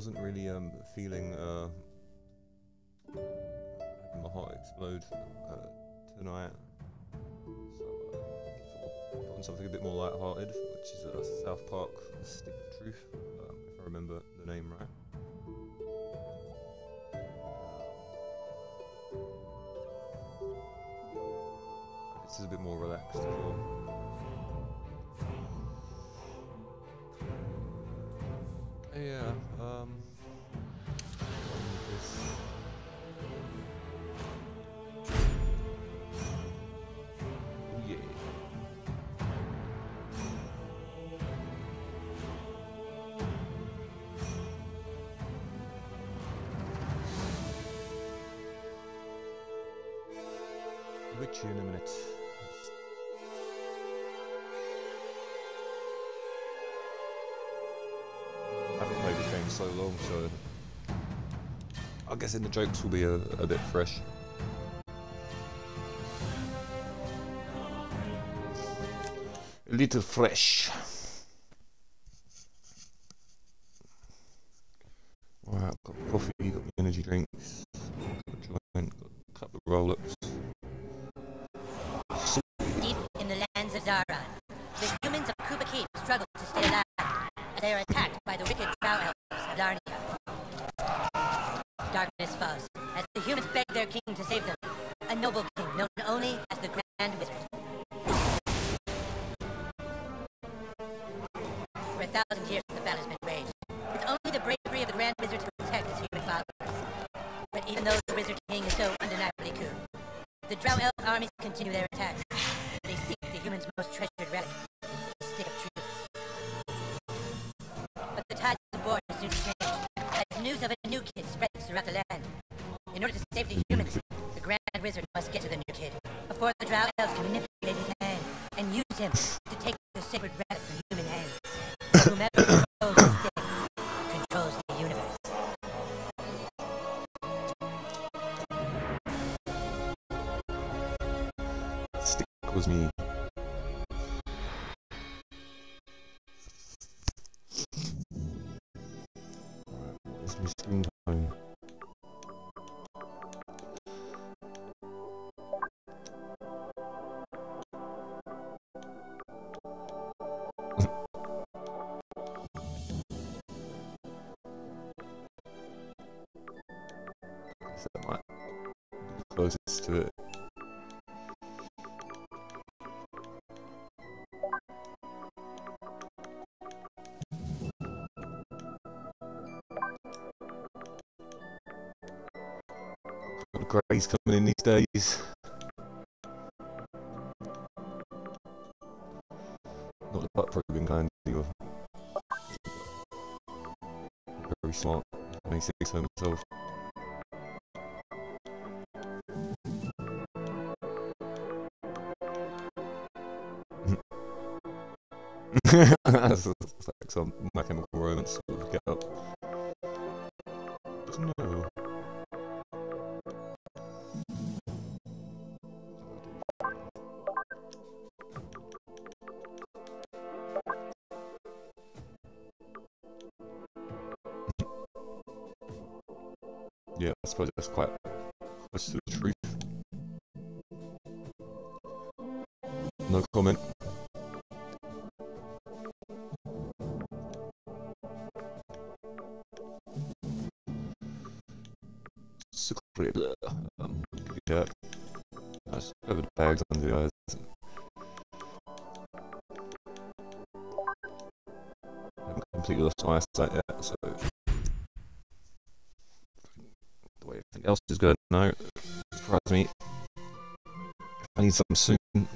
wasn't really um, feeling uh, having my heart explode uh, tonight. So I uh, something a bit more light-hearted, which is uh, South Park: The Stick of Truth, um, if I remember the name right. Uh, this is a bit more relaxed as well. Yeah. Uh, so long, so I guess in the jokes will be a, a bit fresh. A little fresh. He's coming in these days. Not the butt probing kind either. Very smart. Makes it so himself. That's like some My Chemical Romance sort of get up. No. pretty bleh. Um, good I should have bags under the eyes. I haven't completely lost my eyesight yet, so... The way everything else is good No, surprise me. I need something soon,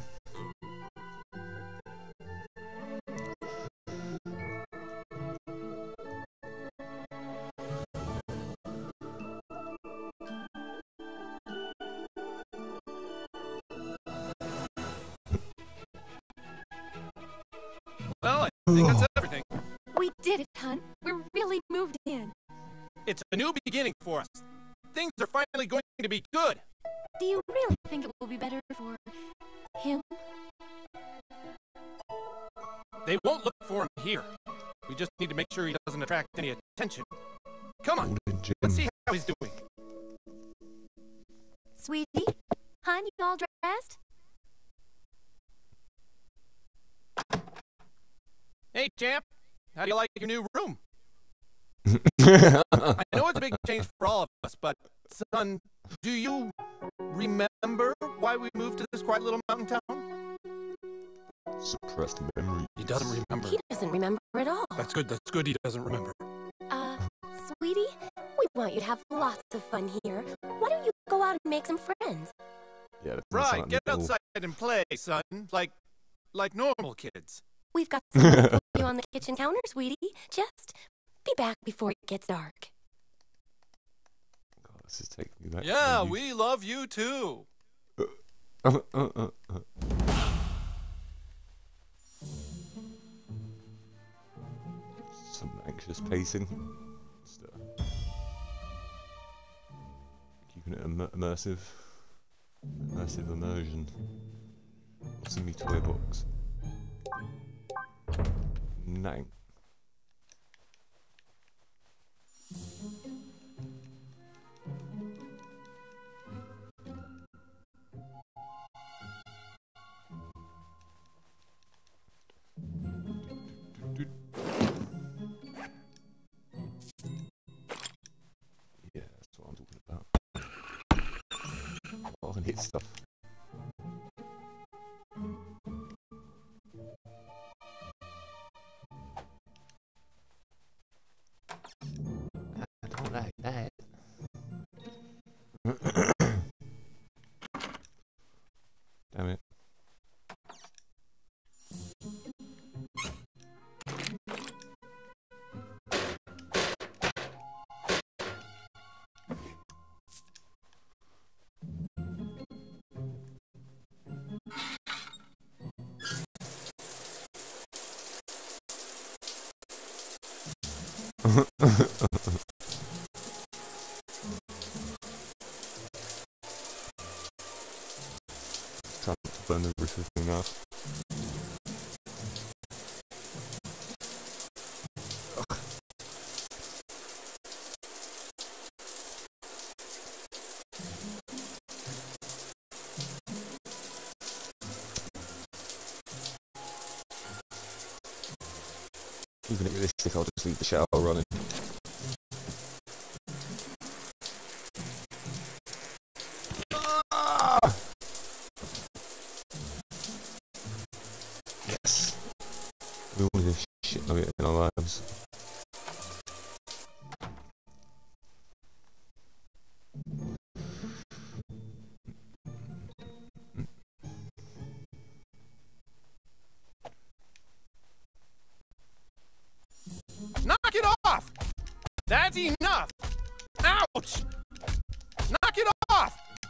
but son, do you remember why we moved to this quiet little mountain town? Suppressed memory. He doesn't remember. He doesn't remember at all. That's good. That's good. He doesn't remember. Uh, sweetie, we want you to have lots of fun here. Why don't you go out and make some friends? Yeah, that Right. Get me at all. outside and play, son. Like, like normal kids. We've got some for you on the kitchen counter, sweetie. Just be back before it gets dark. This is taking me back. to Yeah, we love you too. Uh, uh, uh, uh. Some anxious pacing. Keeping it immer- immersive. Immersive immersion. What's in me toy box? Nothing. Stuff. I don't like that.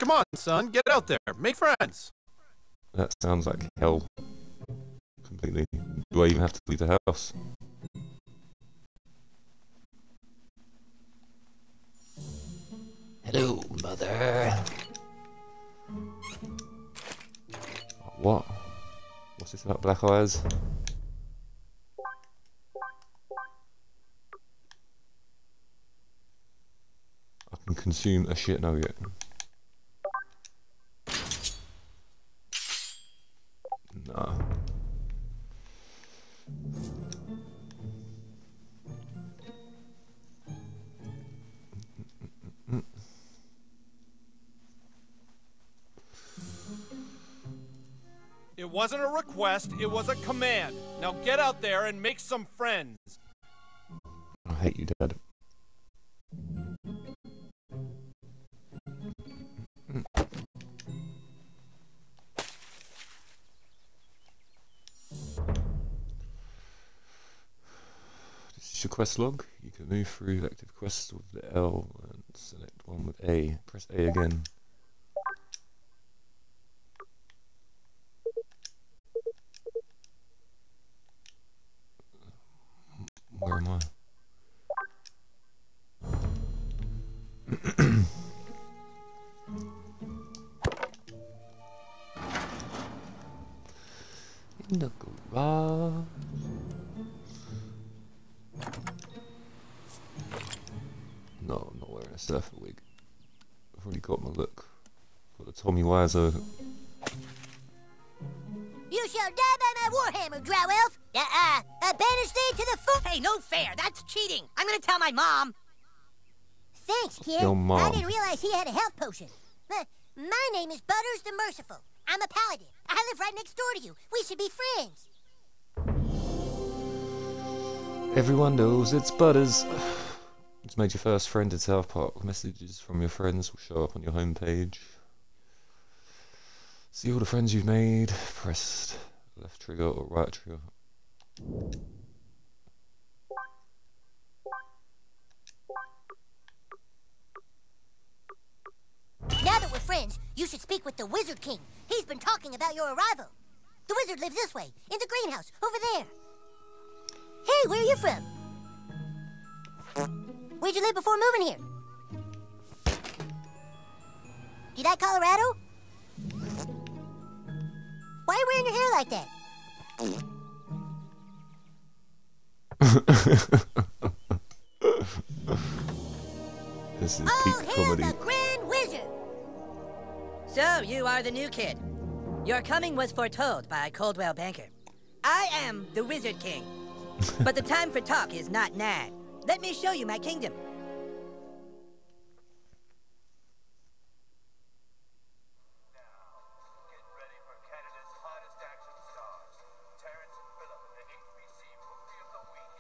Come on, son, get out there. Make friends. That sounds like hell. Completely. Do I even have to leave the house? Hello, mother. What? What's this about black eyes? I can consume a shit nugget. No. It wasn't a request, it was a command. Now get out there and make some friends. I hate you, Dad. Quest log. You can move through active quests with the L and select one with A. Press A again. Where am I? In the garage. A surfer wig. I've already got my look. Got the Tommy Wiseau. You shall die by my warhammer, Drow Elf! Uh-uh! I banish thee to the foot! Hey, no fair! That's cheating! I'm gonna tell my mom! Thanks, kid. Your mom. I didn't realize he had a health potion. Uh, my name is Butters the Merciful. I'm a paladin. I live right next door to you. We should be friends. Everyone knows it's Butters. It's made your first friend in South Park. Messages from your friends will show up on your homepage. See all the friends you've made. Press left trigger or right trigger. Now that we're friends, you should speak with the Wizard King. He's been talking about your arrival. The wizard lives this way, in the greenhouse, over there. Hey, where are you from? Where'd you live before moving here? You like Colorado? Why are you wearing your hair like that? This is Oh, peak hail comedy. the Grand Wizard! So, you are the new kid. Your coming was foretold by Coldwell Banker. I am the Wizard King. but the time for talk is not now. Let me show you my kingdom. Get ready for Canada's hottest action stars. Terrance and Phillip in the HBC Movie of the Week.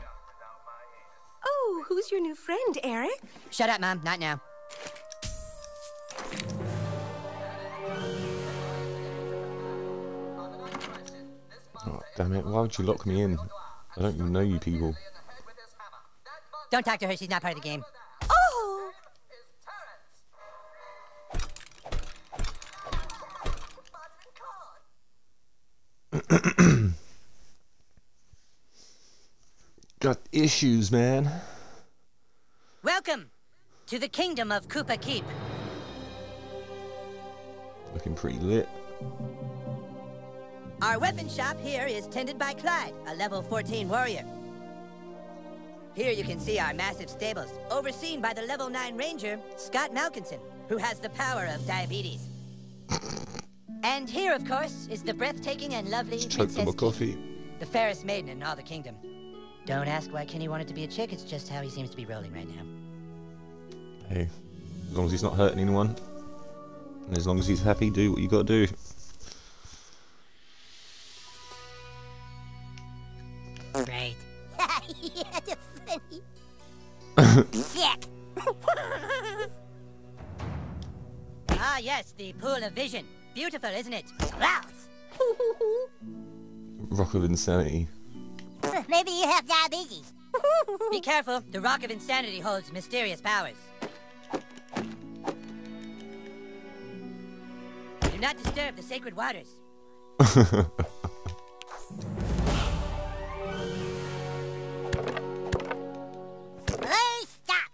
Not Without My Anus. Oh, who's your new friend, Eric? Shut up, Mom. Not now. Oh, damn it, why would you lock me in? I don't even know you people. Don't talk to her. She's not part of the game. Oh! Got issues, man. Welcome to the kingdom of Kupa Keep. Looking pretty lit. Our weapon shop here is tended by Clyde, a level 14 warrior. Here you can see our massive stables, overseen by the level 9 ranger, Scott Malkinson, who has the power of diabetes. and here, of course, is the breathtaking and lovely Just choked on my Princess coffee. Kiki, the fairest maiden in all the kingdom. Don't ask why Kenny wanted to be a chick, it's just how he seems to be rolling right now. Hey, as long as he's not hurting anyone, and as long as he's happy, do what you gotta do. Vision. Beautiful, isn't it? Gross. Rock of insanity. Maybe you have diabetes. Be careful. The Rock of Insanity holds mysterious powers. Do not disturb the sacred waters. Please stop.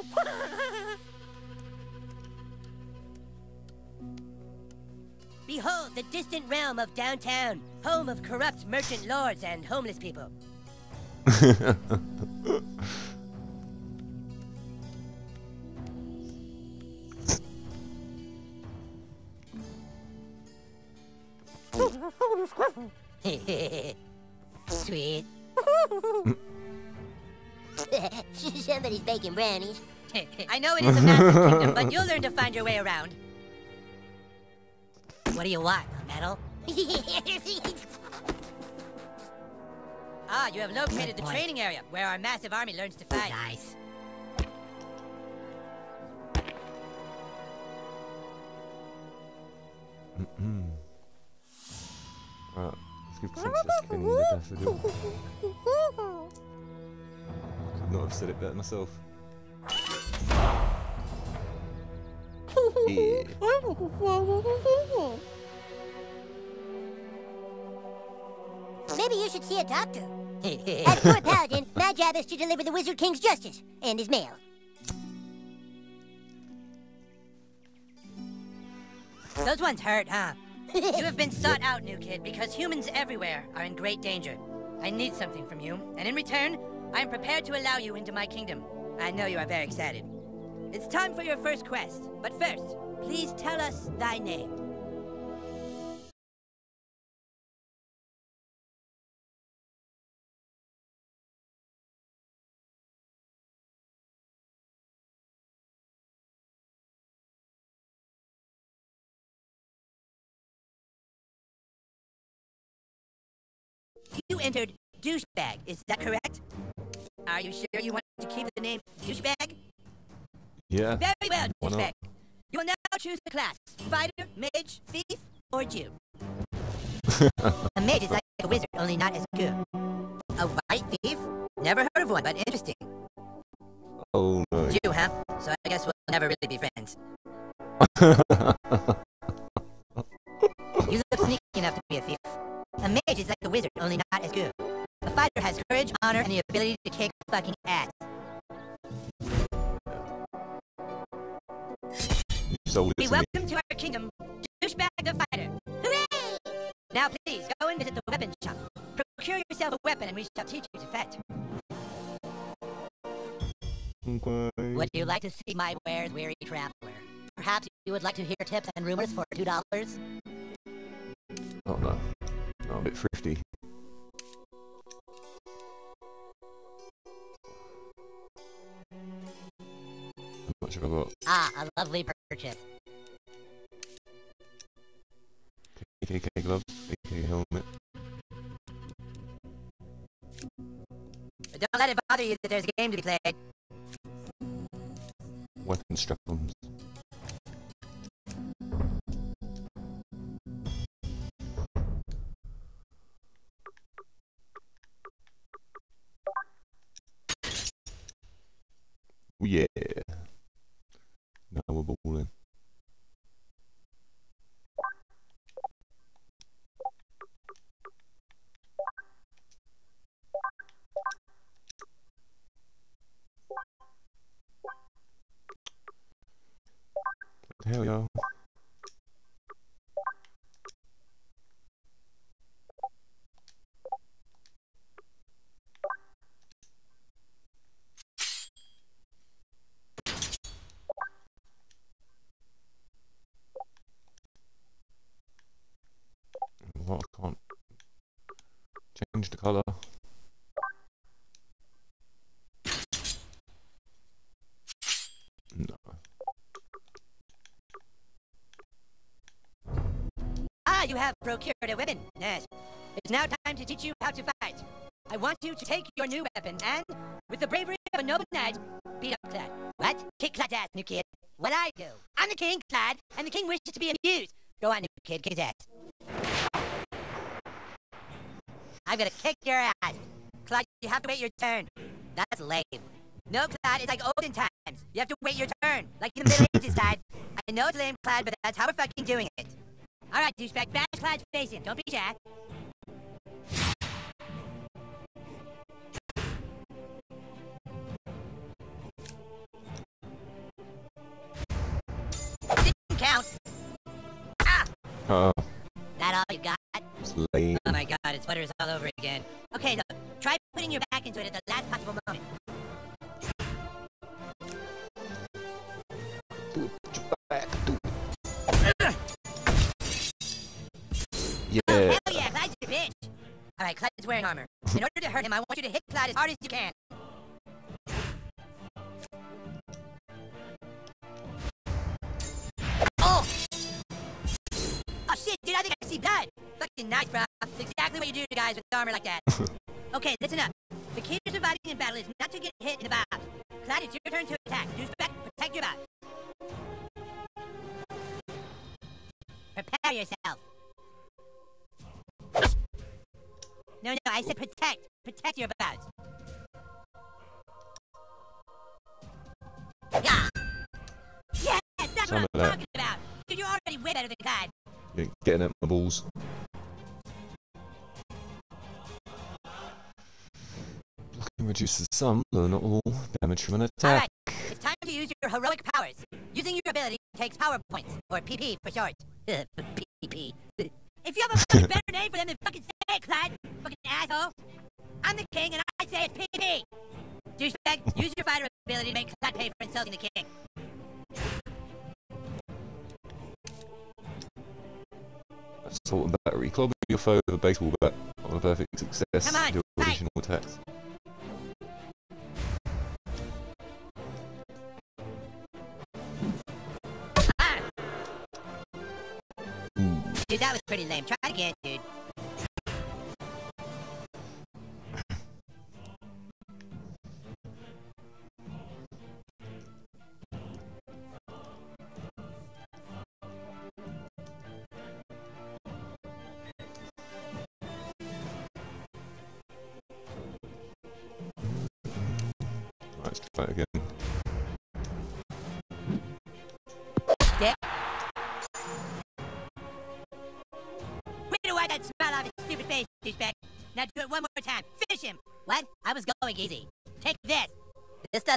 Behold the distant realm of downtown, home of corrupt merchant lords and homeless people. Sweet. Somebody's baking brownies. I know it is a massive kingdom, but you'll learn to find your way around. What do you want? A medal? ah, you have located the training area where our massive army learns to fight. Nice. Right, let's give Princess Kenny the daffodil. Could not have said it better myself. Yeah. Maybe you should see a doctor. As court paladin, my job is to deliver the Wizard King's justice and his mail. Those ones hurt, huh? you have been sought out, new kid, because humans everywhere are in great danger. I need something from you, and in return, I am prepared to allow you into my kingdom. I know you are very excited. It's time for your first quest, but first, please tell us thy name. You entered douchebag, is that correct? Are you sure you want to keep the name douchebag? Yeah. Very well, douchebag. You will now choose the class: fighter, mage, thief, or Jew. a mage is like a wizard, only not as good. A white thief? Never heard of one, but interesting. Oh no. Jew, huh? So I guess we'll never really be friends. You look sneaky enough to be a thief. A mage is like a wizard, only not as good. Fighter has courage, honor, and the ability to kick fucking ass. you sold it Be to me. welcome to our kingdom, douchebag the fighter. Hooray! Now please go and visit the weapon shop. Procure yourself a weapon, and we shall teach you to fight. Okay. Would you like to see my wares, weary traveler? Perhaps you would like to hear tips and rumors for two dollars. Oh no. No, a bit thrifty. How much have I got? Ah, a lovely purchase. AKK gloves, AKK helmet. But don't let it bother you that there's a game to be played. Weapon. Oh yeah. Hell yeah. What? I can't colour. No. Ah, you have procured a weapon. Yes. It's now time to teach you how to fight. I want you to take your new weapon and, with the bravery of a noble knight, beat up Clyde. What? Kick Clyde's ass, new kid. What I do? I'm the king, Clyde, and the king wishes to be amused. Go on, new kid, kick his ass. I'm gonna kick your ass. Clyde, you have to wait your turn. That's lame. No, Clyde, it's like olden times. You have to wait your turn, like in the Middle Ages, Clyde. I know it's lame, Clyde, but that's how we're fucking doing it. All right, douchebag, bash Clyde's face in. Don't be shy. Didn't count. Ah, Uh, that all you got? It's lame. Oh my god, it sputters all over again. Okay, look, try putting your back into it at the last possible moment. Do it. Put your back. Do it. Yeah. Oh, hell yeah, Clyde's a bitch. Alright, Clyde's wearing armor. In order to hurt him, I want you to hit Clyde as hard as you can. Fucking nice, bro. That's exactly what you do to guys with armor like that. okay, listen up. The key to surviving in battle is not to get hit in the bow. Clyde, it's your turn to attack. Do back, protect your bow. Prepare yourself. No, no, I said protect. Protect your bows. Yeah. Yeah, that's Some what I'm talking about. Dude, you're already way better than Clyde. Yeah, Getting at my balls. Blocking reduces some, though not all, damage from an attack. Alright, it's time to use your heroic powers. Using your ability takes power points, or PP for short. PP. If you have a fucking better name for them, then fucking say it, Clyde. Fucking asshole. I'm the king, and I say it's PP. Douchebag, use your fighter ability to make Clyde pay for insulting the king. Assault and battery. Clobber your foe with a baseball bat. On a perfect success, Come on, do additional attacks. Dude, that was pretty lame. Try it again, dude.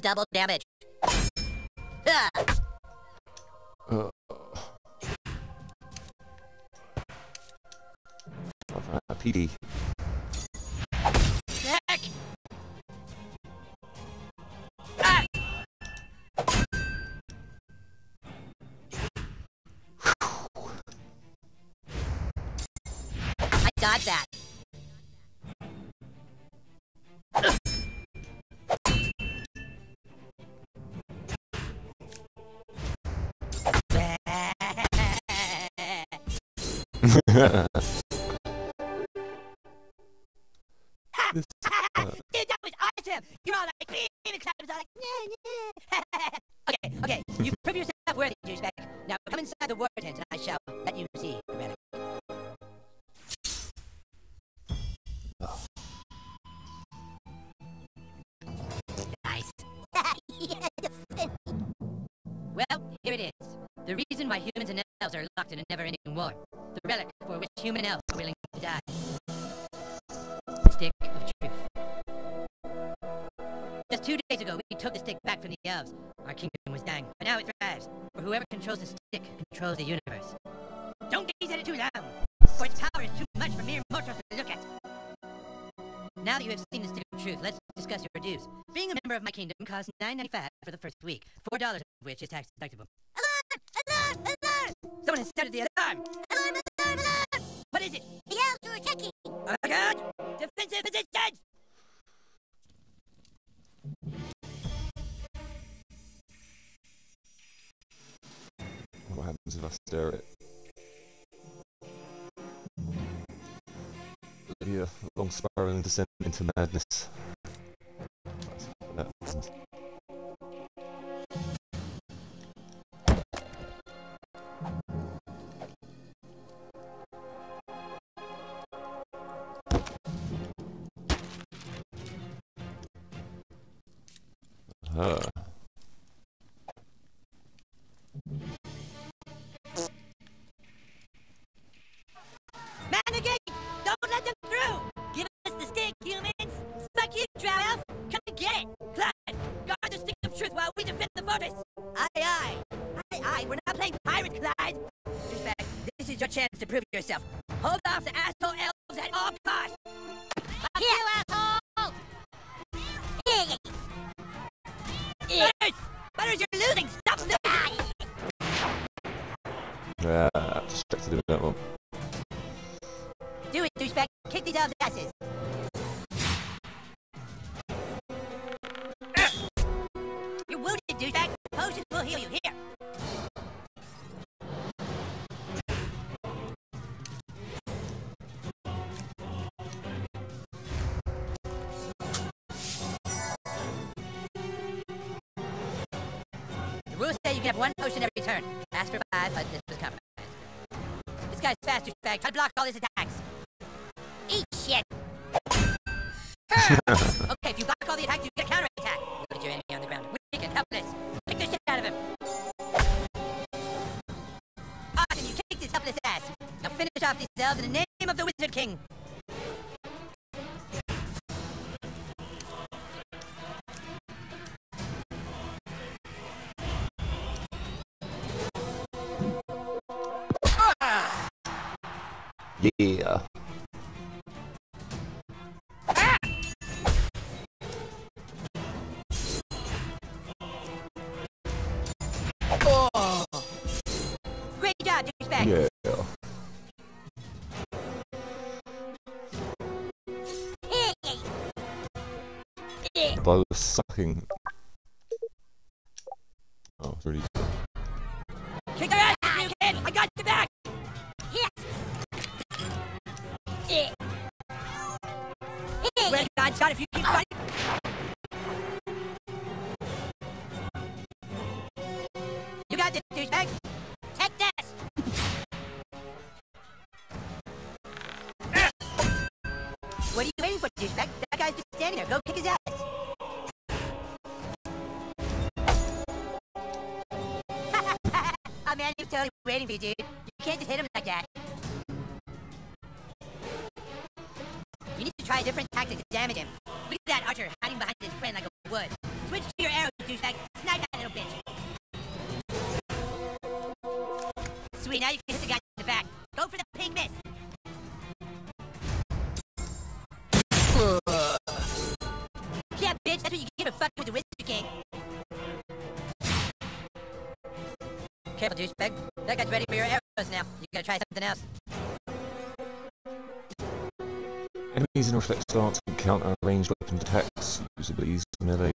Double damage. Took the stick back from the elves. Our kingdom was dying, but now it thrives. For whoever controls the stick controls the universe. Don't gaze at it too long, for its power is too much for mere mortals to look at. Now that you have seen the stick of truth, let's discuss your dues. Being a member of my kingdom costs nine ninety-five for the first week, four dollars of which is tax deductible. Alarm! Alarm! Alarm! Someone has started the alarm! Alarm! Alarm! Alarm! What is it? The elves are attacking! Oh my god! Defensive positions! What happens if I at it? Yeah, long spiraling descent into madness. To By the sucking. Oh, it's really. Kick their ass, you kid! I got your back! Swear to God, son, if you keep fighting... You got this, douchebag! Take this! What are you waiting for, douchebag? That guy's just standing there. Go kick his ass! Man, he's totally waiting for you, dude. You can't just hit him like that. You need to try a different tactic to damage him. Look at that archer hiding behind his friend like a wood. Switch to your arrows, douchebag. Snipe that little bitch. Sweet, now you can hit the guy in the back. Go for the ping miss. Douchebag. That guy's ready for your arrows now. You gotta try something else. Enemies in reflex stance can counter ranged weapons attacks, usably melee.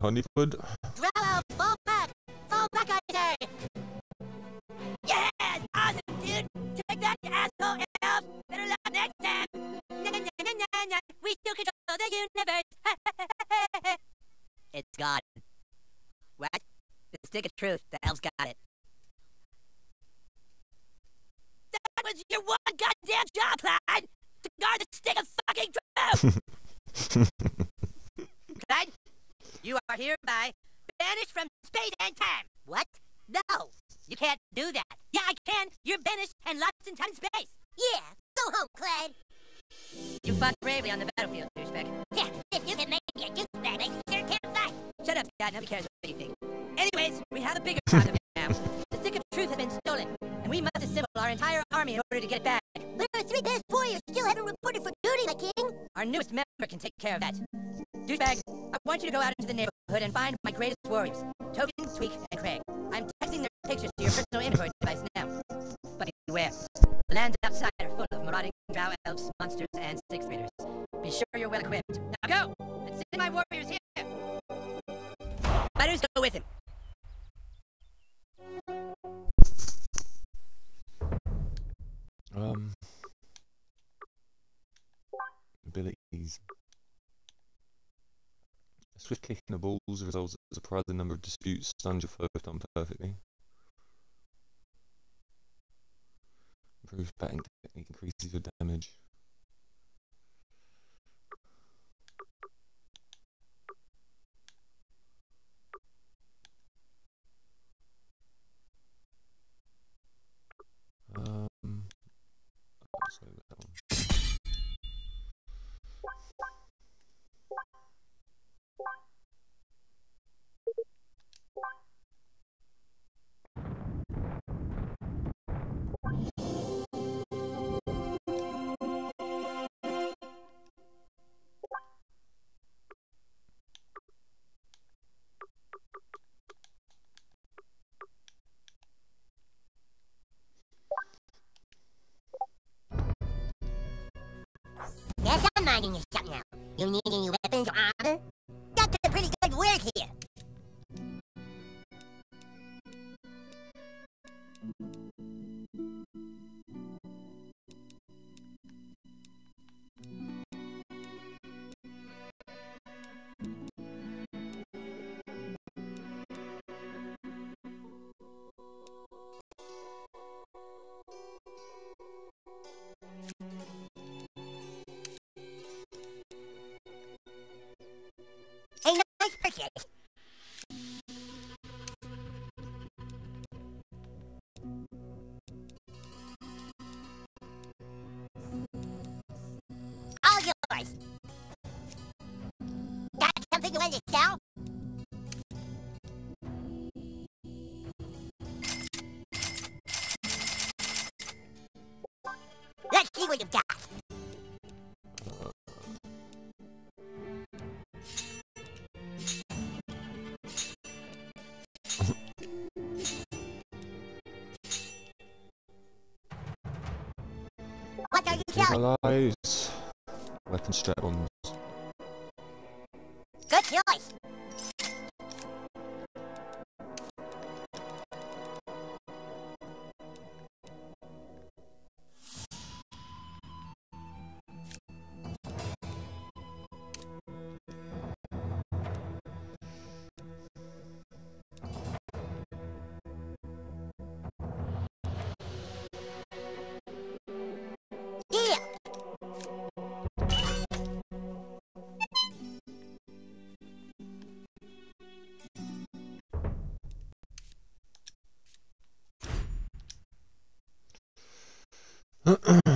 Honeyfoot. Drello, fall back! Fall back, I say! Yes! Awesome, dude! Take that, you asshole elf! Better luck next time! We still control the universe! it's gone. What? The stick of truth. The elves got it. That was your one goddamn job, Clyde! To guard the stick of fucking truth! You are hereby banished from space and time. What? No, you can't do that. Yeah, I can. You're banished and lost in time and space. Yeah, go home, Clyde. You fought bravely on the battlefield, douchebag. Yeah, if you can make me a douchebag, I sure can fight. Shut up, God. Nobody cares what you think. Anyways, we have a bigger problem now. The stick of truth has been stolen, and we must assemble our entire army in order to get it back. But our three best warriors still haven't reported for duty, my king. Our newest member can take care of that. Douchebag, I want you to go out into the neighborhood and find my greatest warriors, Token, Tweek, and Craig. I'm texting their pictures to your personal Android device now. But beware, the lands outside are full of marauding drow elves, monsters, and sixth readers. Be sure you're well equipped. Now go, and send my warriors here. Fighters, go with him. Um. Abilities. Swift kicking the balls results in a surprising number of disputes Sanjafo have on perfectly. Improves batting technique increases your damage. Um, so that one. allies. Weapon strap on uh-uh.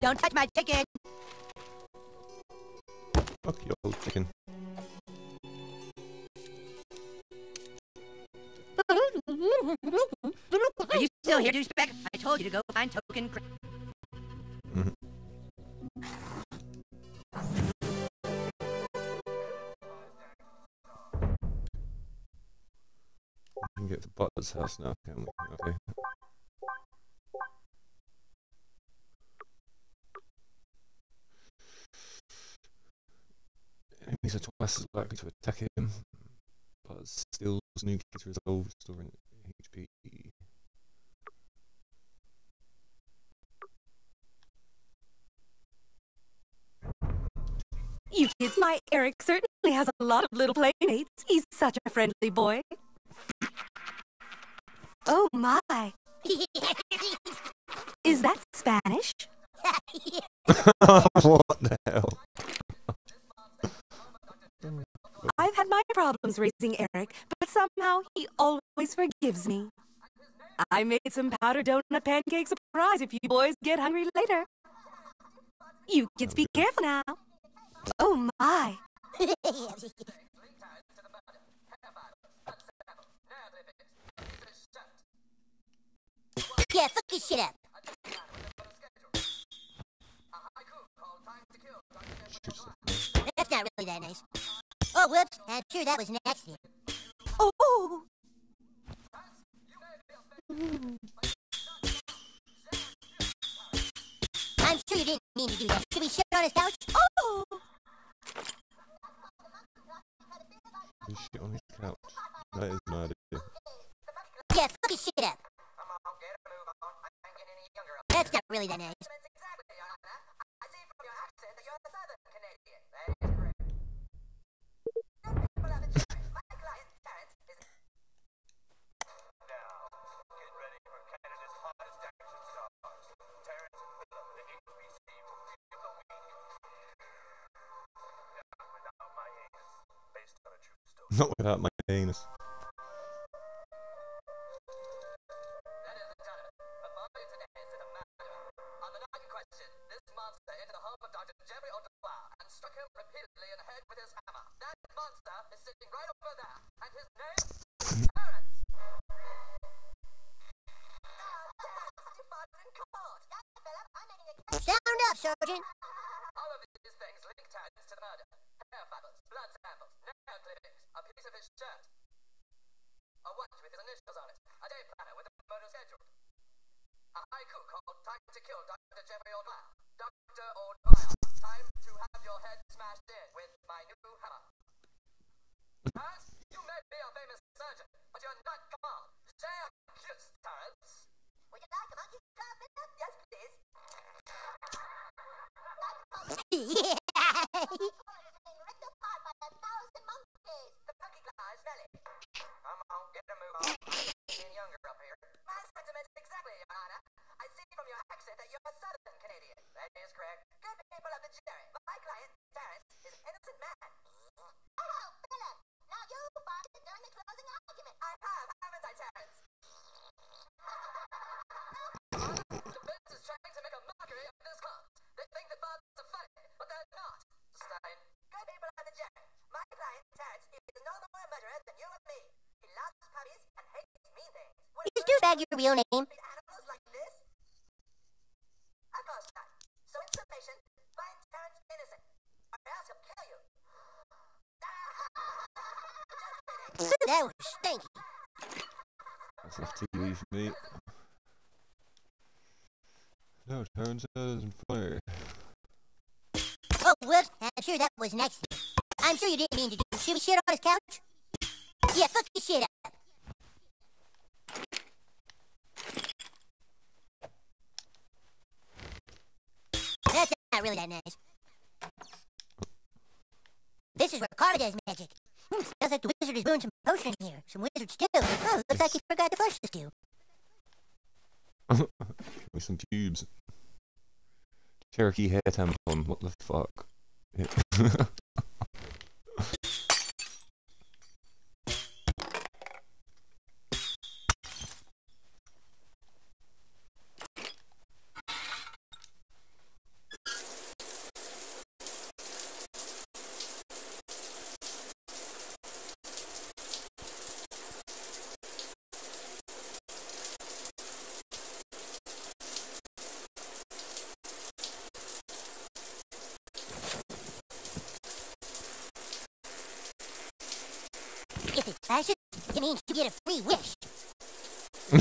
Don't touch my chicken. New storing HP. You kids, my Eric certainly has a lot of little playmates. He's such a friendly boy. Oh my! Is that Spanish? what the hell? Problems raising Eric, but somehow he always forgives me. I made some powdered donut pancake surprise if you boys get hungry later. You kids be careful now. Oh my. yeah, fuck your shit up. That's not really that nice. Oh, whoops. I'm sure that was next year. Oh, I'm sure you didn't mean to do that. Should we shit on his couch? oh. Who's shit on his couch? That is an idea. Yeah, fuck his shit up. That's not really that nice. Not without my anus. And gentlemen, before you today is a murderer. On the night in question, this monster entered the home of Dr. Jeffrey O'Dwyer and struck him repeatedly in the head with his hammer. That monster is sitting right over there, and his name is. Sound up, Sergeant. All of these things link Terrance to the murder. Hair fibers, blood samples, nail clippings, a piece of his shirt, a watch with his initials on it, a day planner with a murder scheduled, a haiku called Time to Kill Dr. Jeffrey O'Dwyer. Dr. O'Dwyer, time to have your head smashed in with my new hammer. Terrance, you may be a famous surgeon, but you're not Kamal. A kiss, Terrance. Would you like a monkey carved Yes, please. yeah. Come on, get a move on. Getting younger up here. My sentiments exactly, Your Honor. I see from your accent that you're a Southern Canadian. That is correct. Good people of the jury. My client, Terrance, is an innocent man. Oh, Phillip. Now you farted during the closing argument. I have, haven't I, Terrance? The defense is trying to make a mockery of this cause. They think the fathers are funny, but they're not. Stein. Good people of the jury. My client, Terrance, is no more a murderer than you and me. He loves puppies and hates mean things. Would Is douchebag your real name? treat animals like this? Of course not. So in summation, find Terrance innocent, or else he'll kill you. That was stinky. That's enough TV for me. No, turns out it isn't funny. Oh, whoops. I'm sure that was next. I'm sure you didn't mean to do. Should we shit on his couch? Yeah, fuck your shit up. That's not really that nice. This is where does magic. Hmm, smells like the wizard is doing some potion here. Some wizard stew. Oh, looks like he forgot to flush the stew. With some tubes. Cherokee hair tampon, what the fuck? Yeah.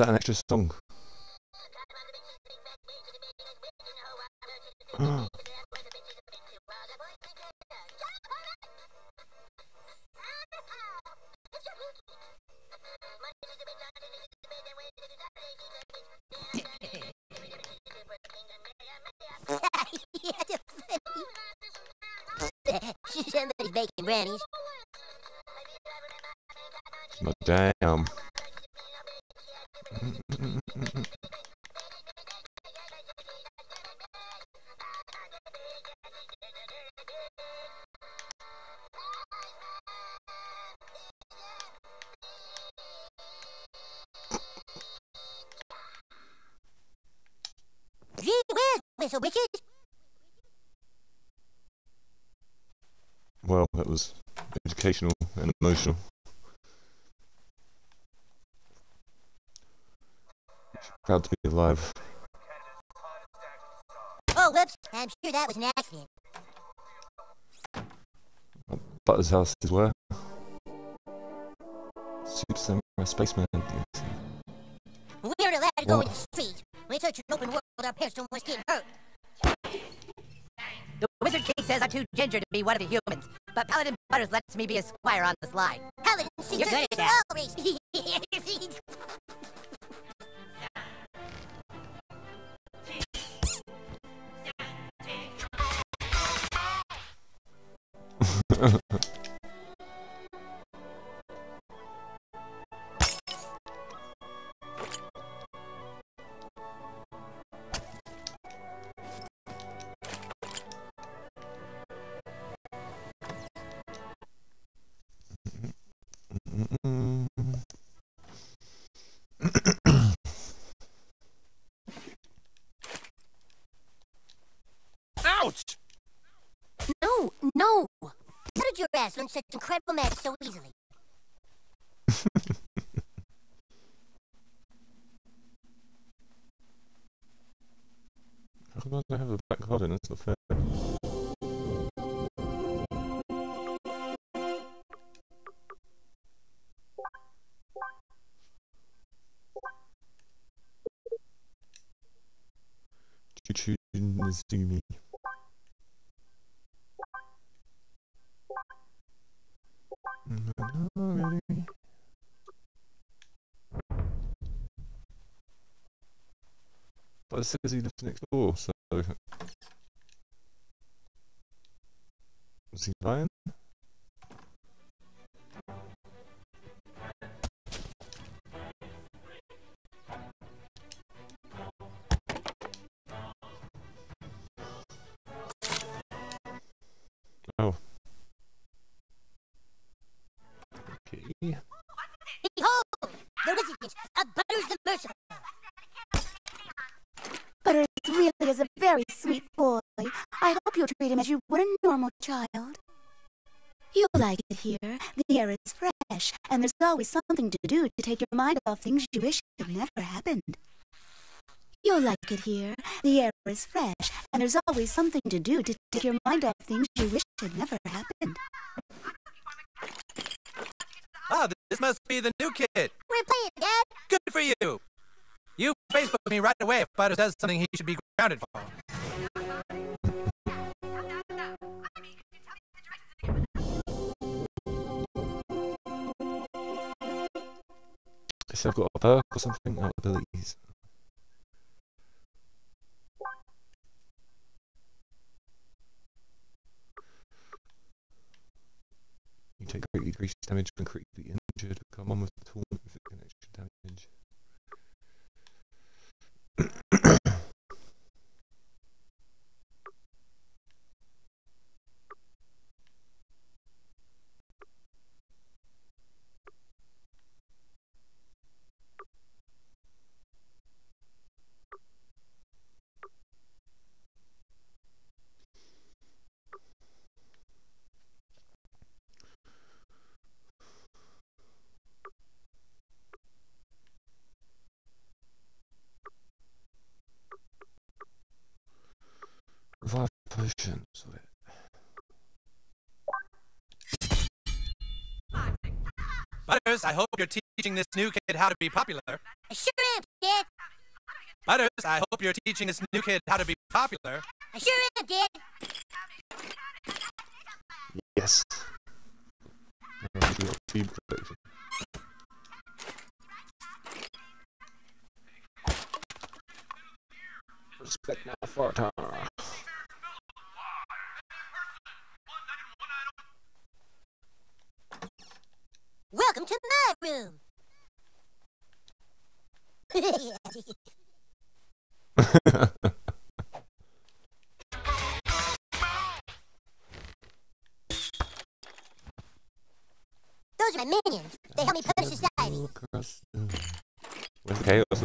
that an extra song? Super Samurai Spaceman. DLC. We aren't allowed to go in the street. We're such an open world, our parents don't want us getting hurt. The Wizard King says I'm too ginger to be one of the humans, but Paladin Butters lets me be a squire on the slide. Paladin seems You're good at that. that. Mm. Already. But it says he lives next door, so. He lying? Mind off things you wish had never happened. You'll like it here. The air is fresh, and there's always something to do to take your mind off things you wish had never happened. Ah, this must be the new kid. We're playing, Dad! Good for you. You Facebook me right away if Butters does something he should be grounded for. I've got a perk or something? Oh, abilities. You take greatly decreased damage when critically injured. Become one with the tool inflicting extra damage. Revive potions. Wait. Butters, I hope you're teaching this new kid how to be popular. I sure am, Dad! Butters, I hope you're teaching this new kid how to be popular. I sure am, Dad! Yes. Now we got feed collection. Respect my fartar. Welcome to my room! Those are my minions. They help me punish society. Where's the chaos?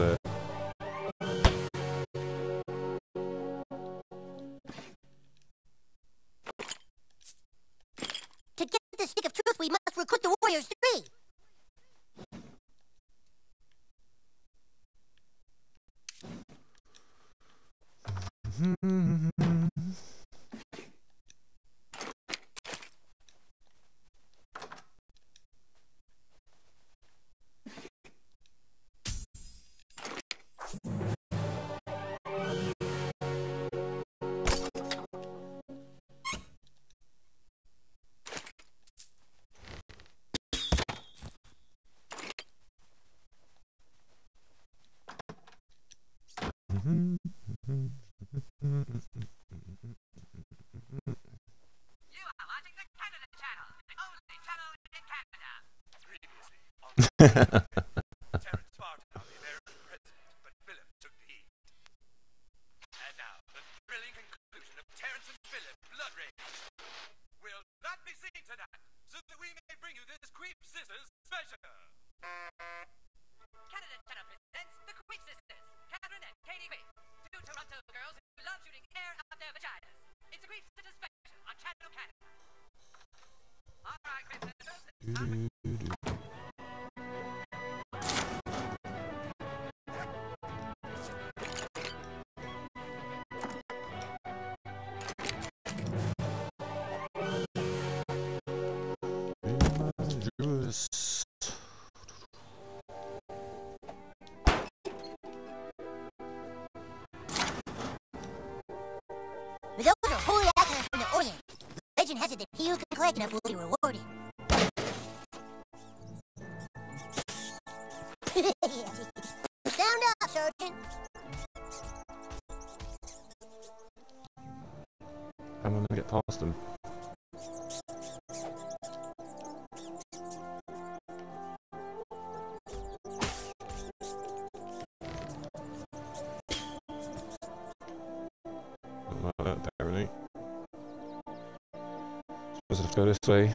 go this way.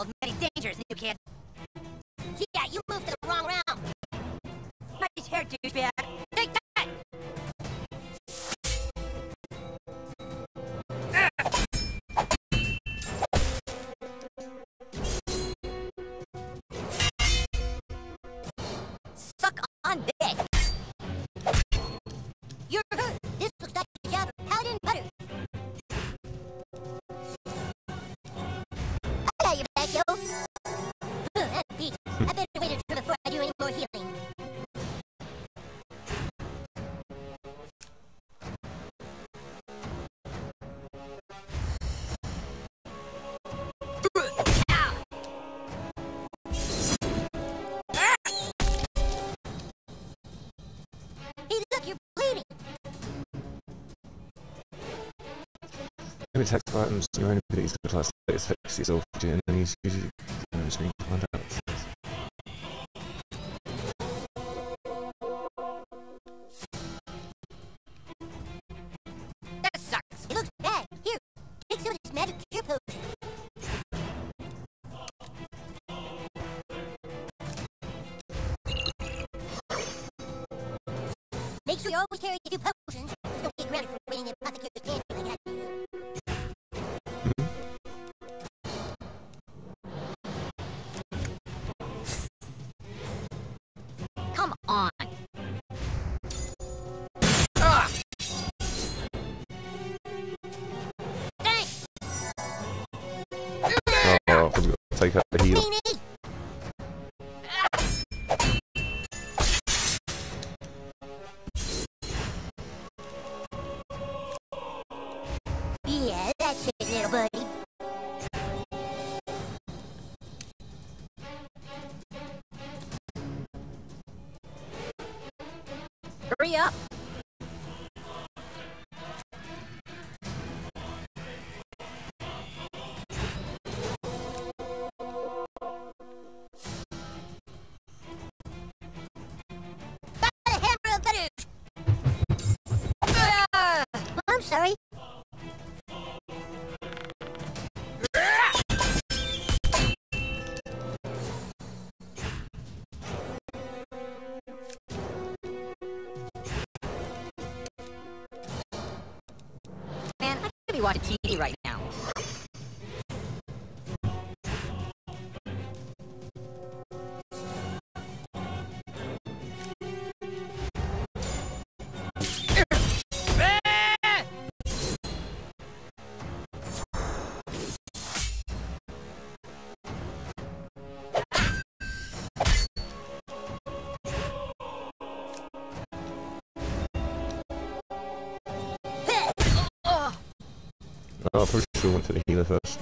hold many things. any text items, your own ability to class data text is all for you, and then use you find out. Oh, I probably should have went for the healer first.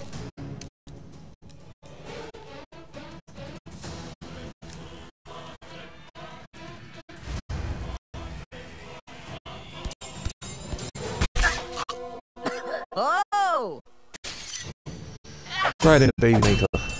Oh! Right in, the baby maker.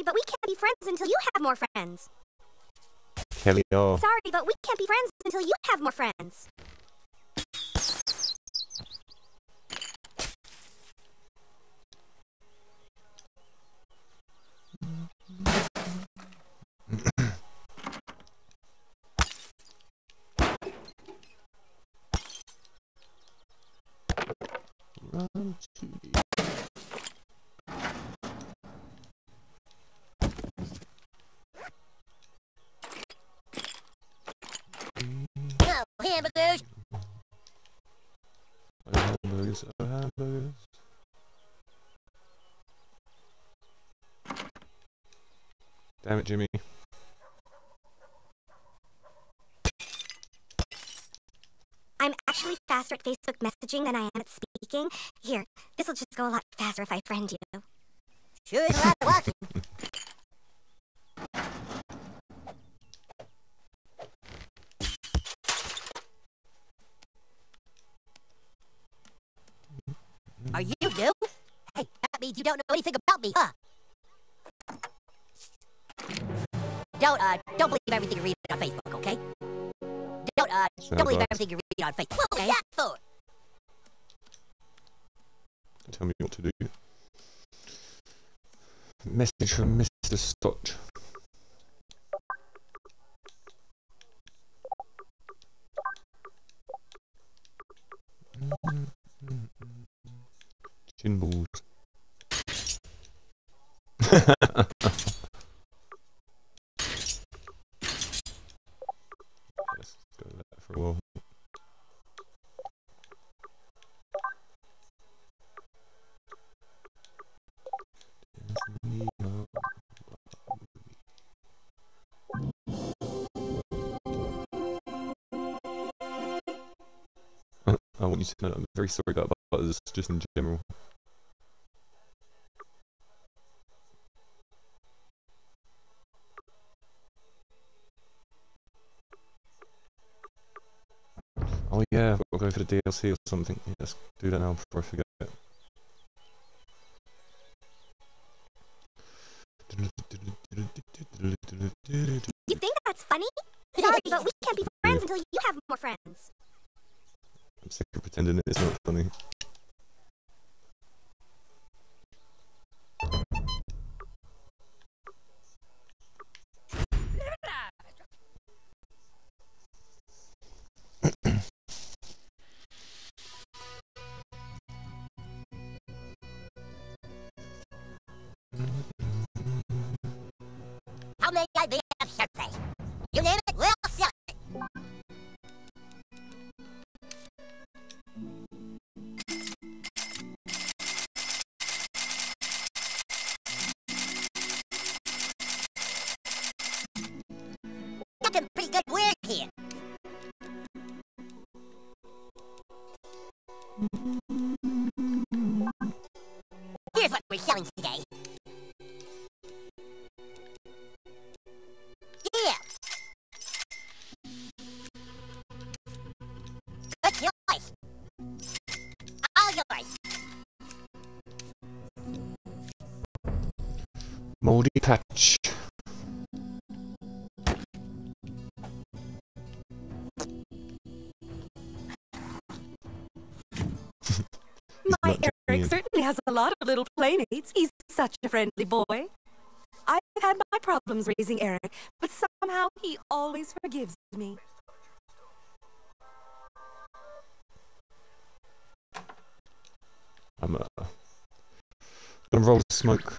Sorry, but we can't be friends until you have more friends. Oh. Sorry, but we can't be friends until you have more friends. Run to the Oh, hamburgers! Oh, hamburgers, oh, hamburgers. Damn it, Jimmy. I'm actually faster at Facebook messaging than I am at speaking. Here, this'll just go a lot faster if I friend you. Sure is a lot of walking. Are you new? Hey, that means you don't know anything about me, huh? Don't, uh, don't believe everything you read on Facebook, okay? Don't, don't believe everything you read on Facebook. What was that for? Tell me what to do. Message from Mr. Stotch. Chin balls. very sorry about butters, just in general. Oh yeah, got go for the DLC or something. Yeah, let's do that now before I forget. You think that's funny? Sorry, but we can't be friends until you have more friends. I'm sick of pretending it's not funny. My Eric certainly has a lot of little playmates. He's such a friendly boy. I've had my problems raising Eric, but somehow he always forgives me. I'm uh, gonna roll smoke.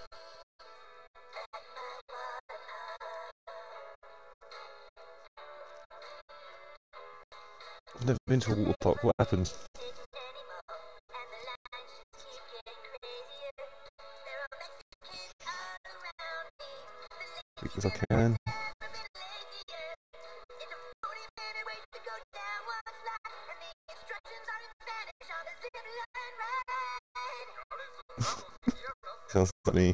I've never been to a water park. What happens? Because I can. Sounds funny.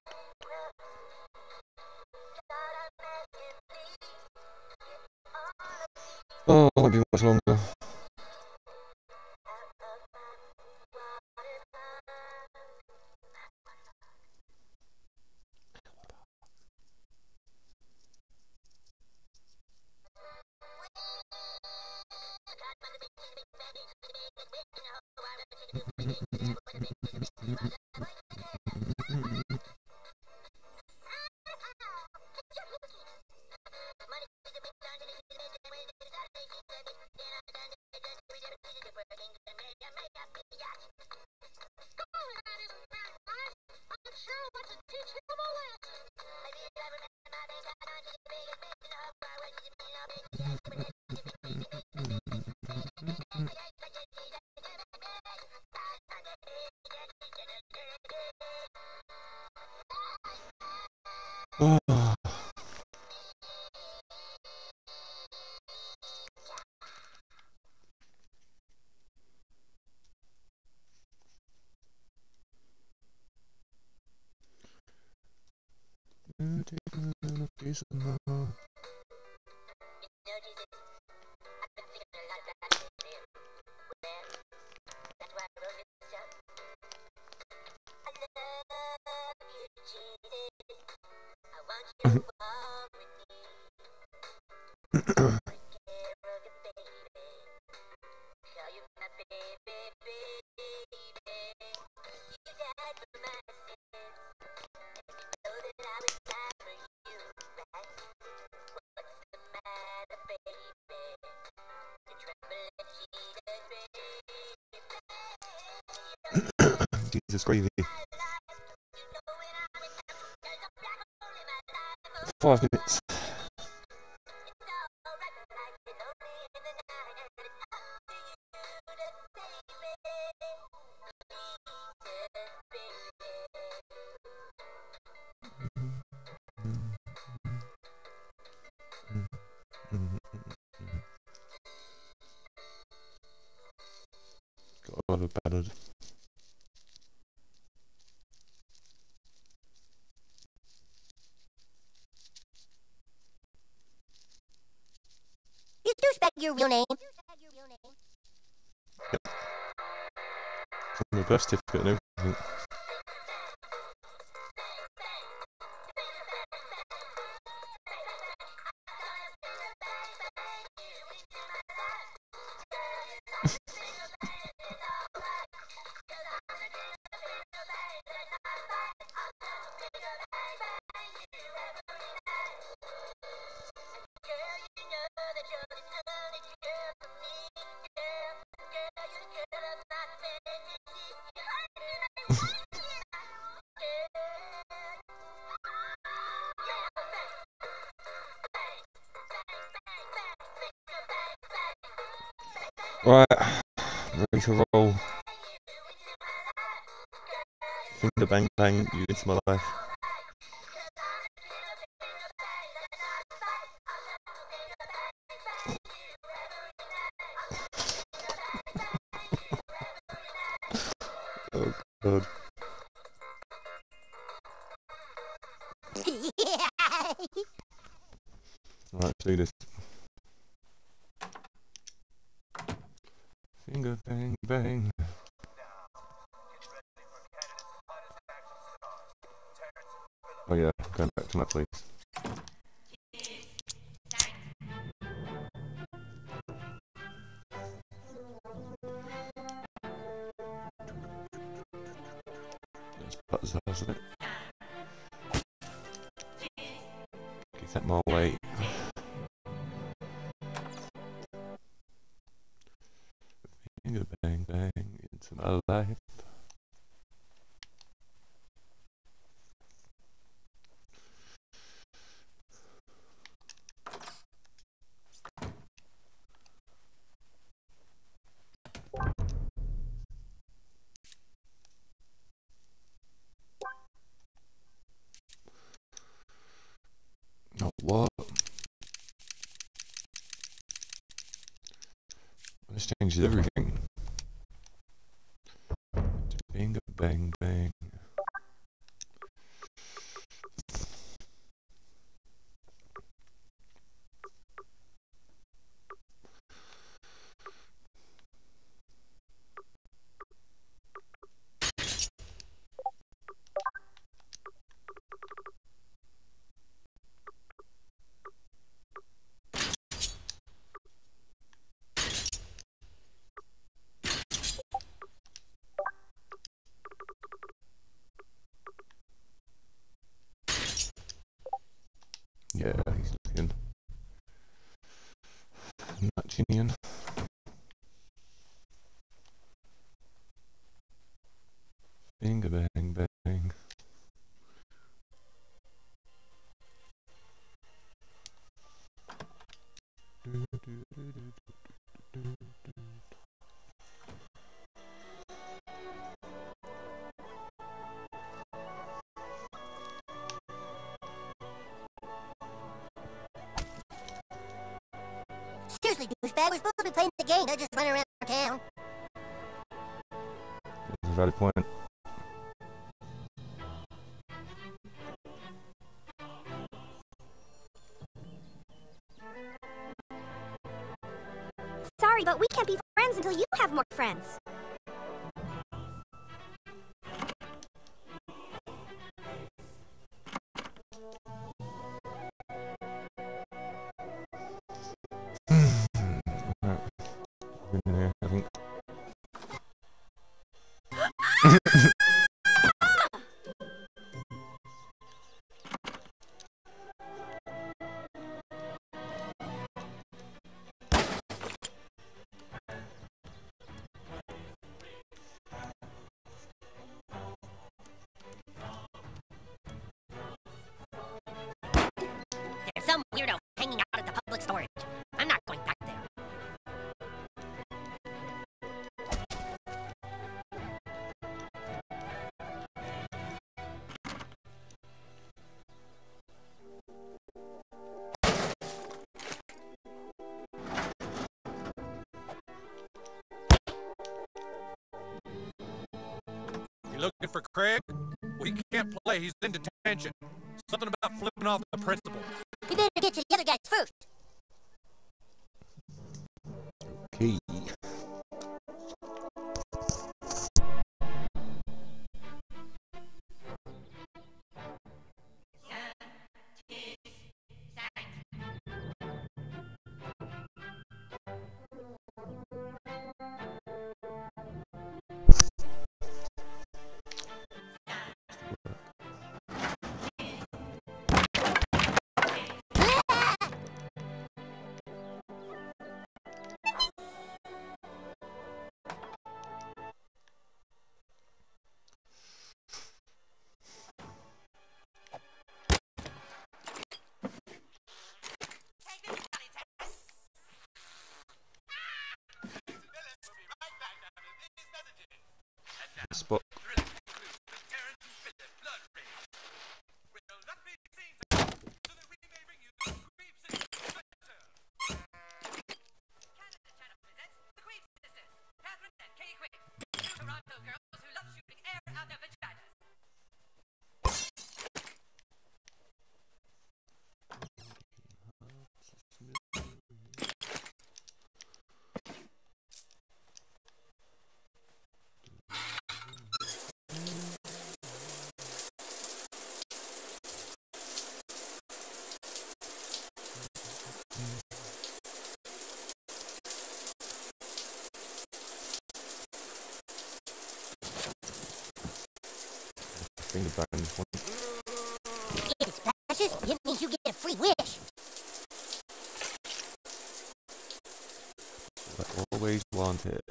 lubił rozglądy. Pause. your real name? From birth certificate now. Good. Right, this. Douchebag, we're supposed to be playing the game, not just running around town. That's a valid point. In in this one. If it splashes, it means you get a free wish. I always wanted.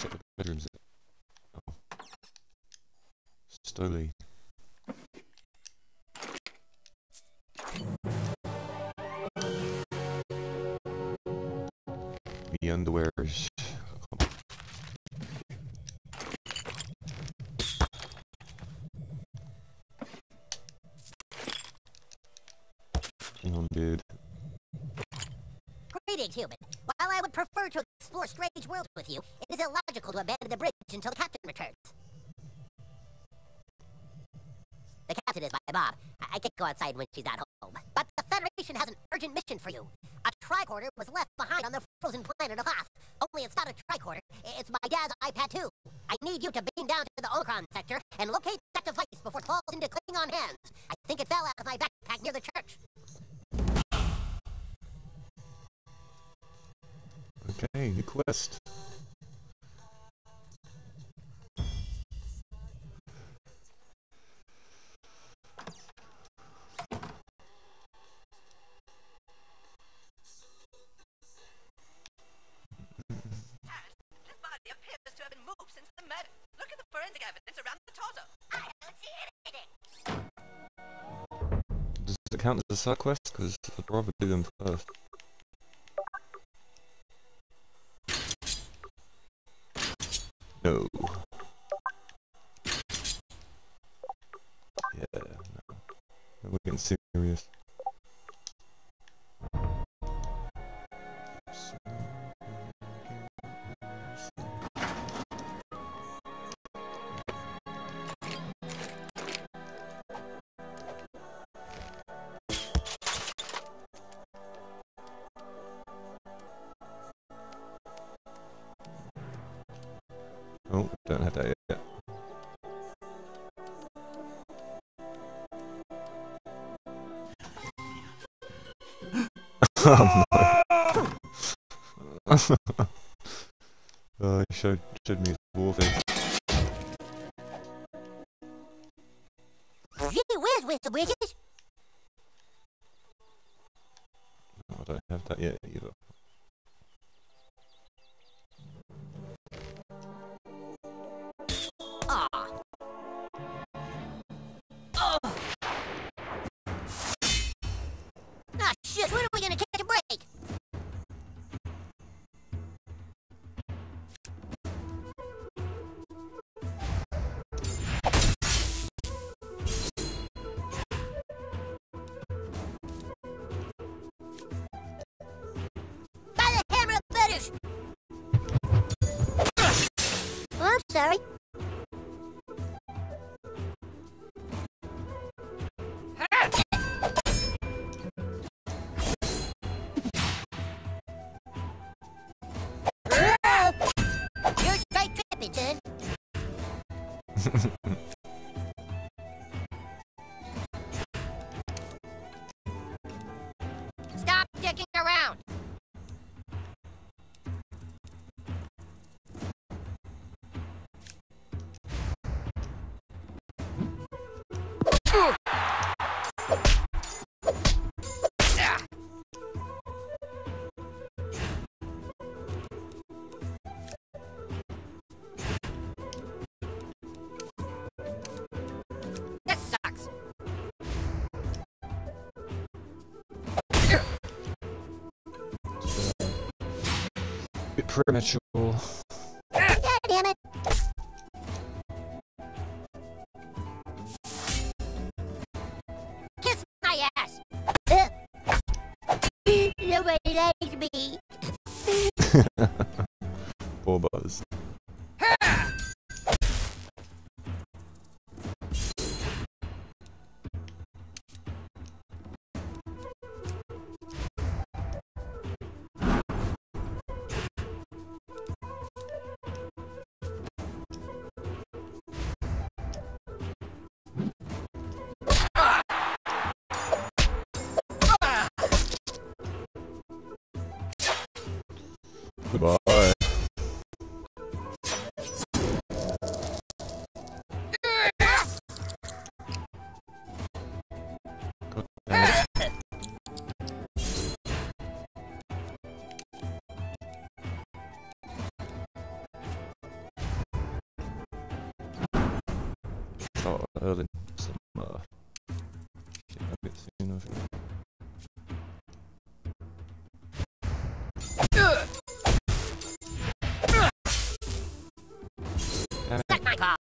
Check the bedrooms. Oh. Stoli. Me underwears. Hang on, dude. Greetings, human. While I would prefer to explore strange worlds with you, it is illogical to abandon the bridge until the captain returns. The captain is my mom. I, I can't go outside when she's not home. Side quest? Because I'd rather do them first. No. Yeah. No, We're getting serious. oh no. oh, he showed, showed me his warfare. Gee whiz, Whistle Bridges. I don't have that yet either. Bit premature.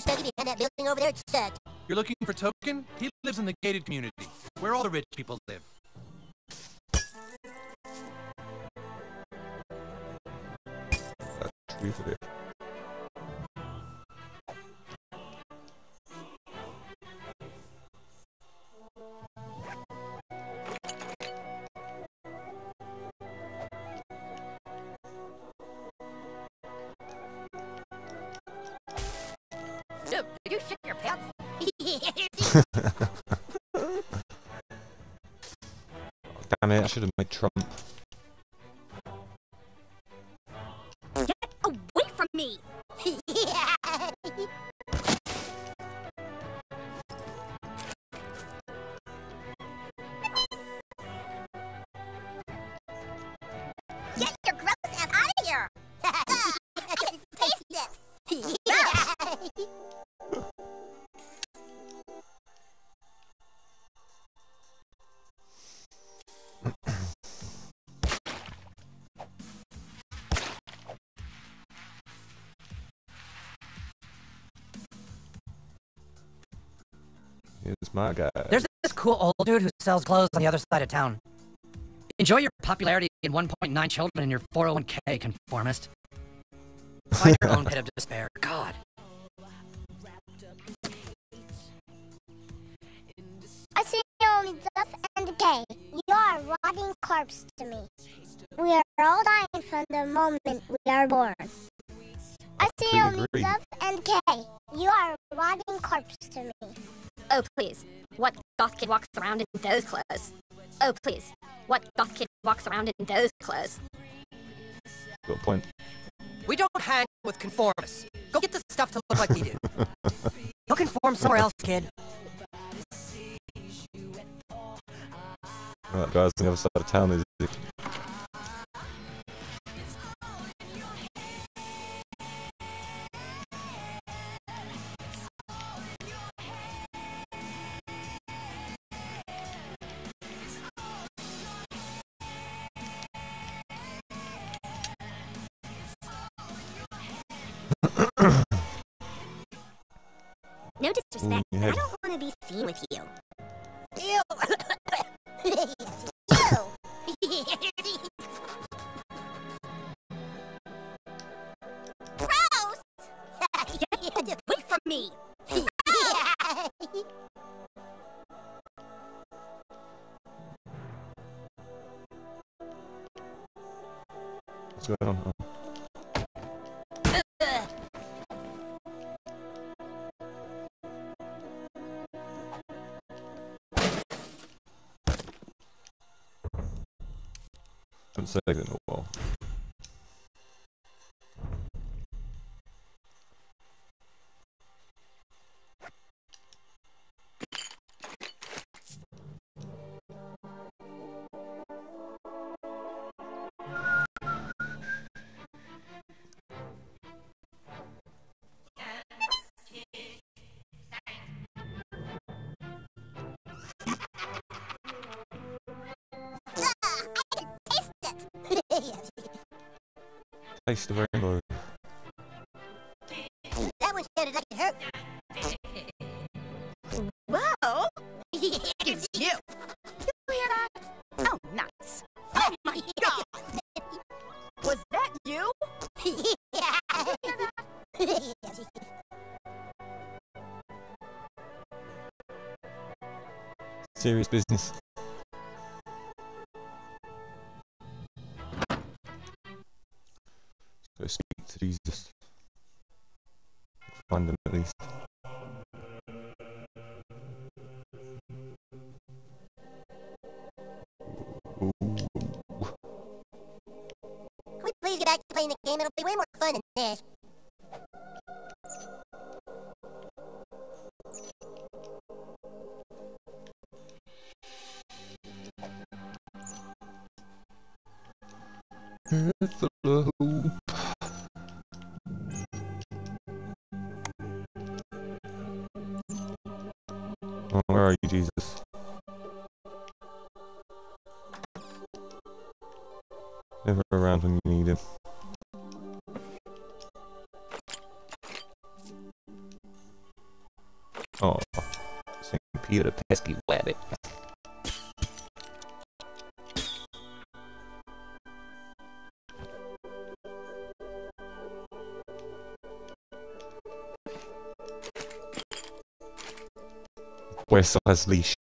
can I get the worst ugly behind that building over there? It's set. You're looking for Token? He lives in the gated community, where all the rich people live. That's true for my guy. There's this cool old dude who sells clothes on the other side of town. Enjoy your popularity in 1.9 children and your 401k, conformist. Find your own pit of despair. God. I see only Duff and Kay. You are a rotting corpse to me. We are all dying from the moment we are born. I see Couldn't only agree. Duff and Kay. You are a rotting corpse to me. Oh, please. What goth kid walks around in those clothes? Oh, please. What goth kid walks around in those clothes? Got a point. We don't hang with conformists. Go get the stuff to look like we do. Go conform somewhere else, kid. Right, guys, on the other side of town is. Disrespect, Mm, I don't want to be seen with you. Serious business. Go speak to Jesus. Find them coleção das lixo.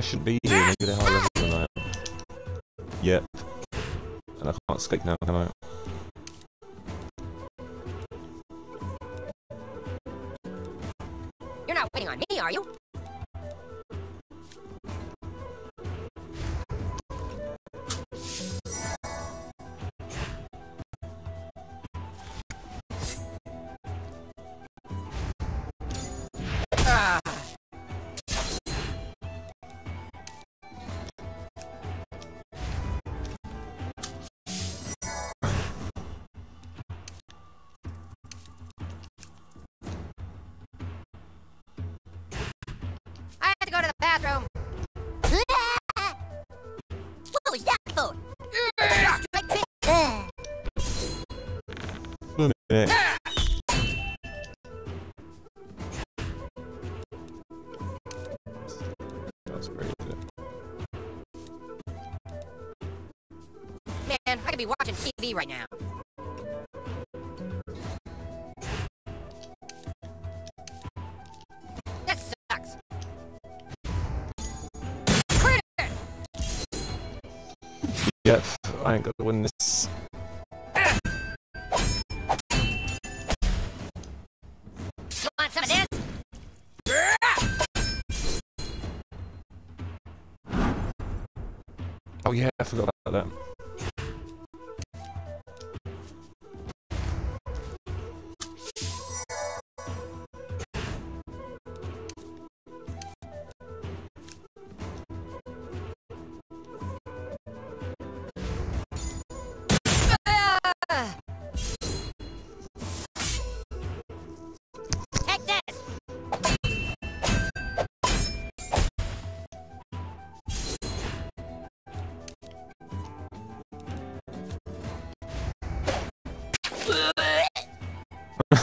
I should be here higher level than I am. Yep. And I can't escape now, can I? You're not waiting on me, are you? bathroom. What was that for? Wait a. I forgot about that.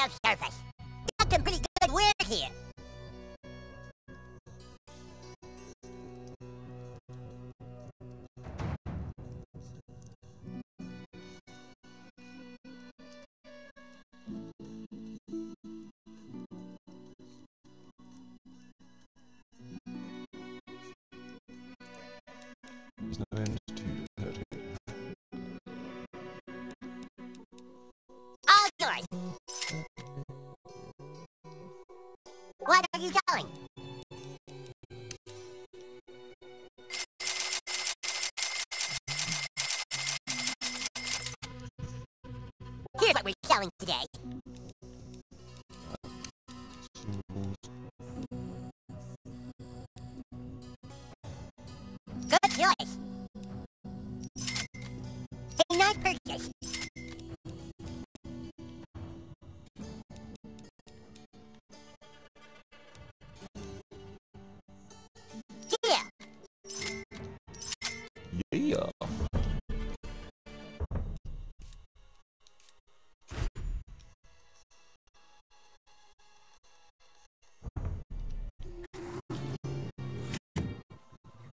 shadow surface.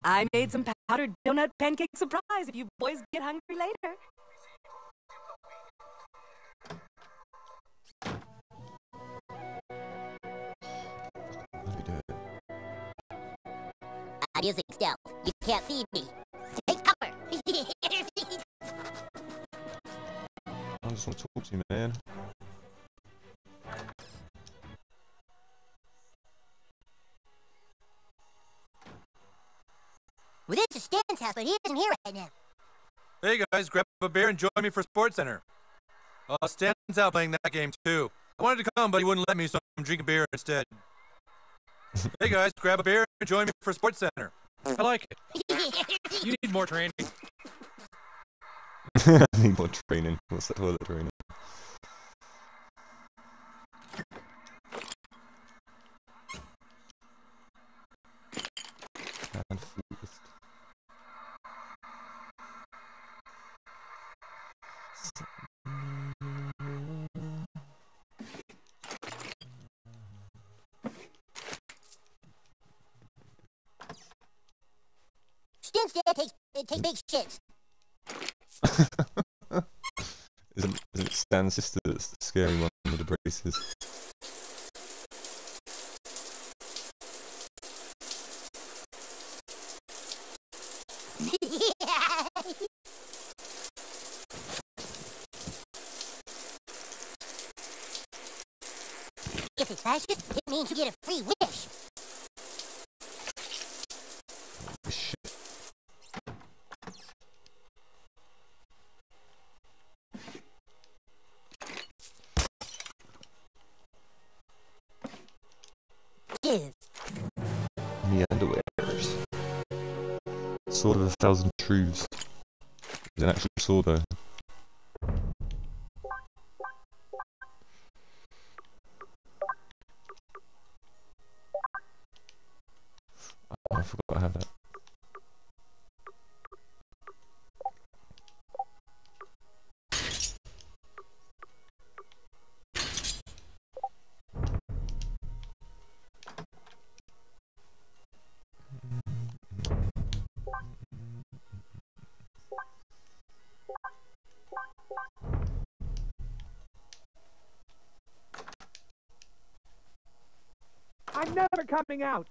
I made some powdered donut pancake surprise if you boys get hungry later. Let me do it. I'm using stealth. You can't see me. Take cover. I just want to talk to you, man. House, but he isn't here right now. Hey guys, grab a beer and join me for Sports Center. Uh, Stan's out playing that game too. I wanted to come, but he wouldn't let me, so I'm drinking beer instead. hey guys, grab a beer and join me for Sports Center. I like it. You need more training. I need more training. What's that toilet training? Big shits. Isn't, isn't it Stan's sister that's the scary one with the braces? if it's fascist, it means you get a free wish. Thousand truths. It's an actual sword though. Coming out.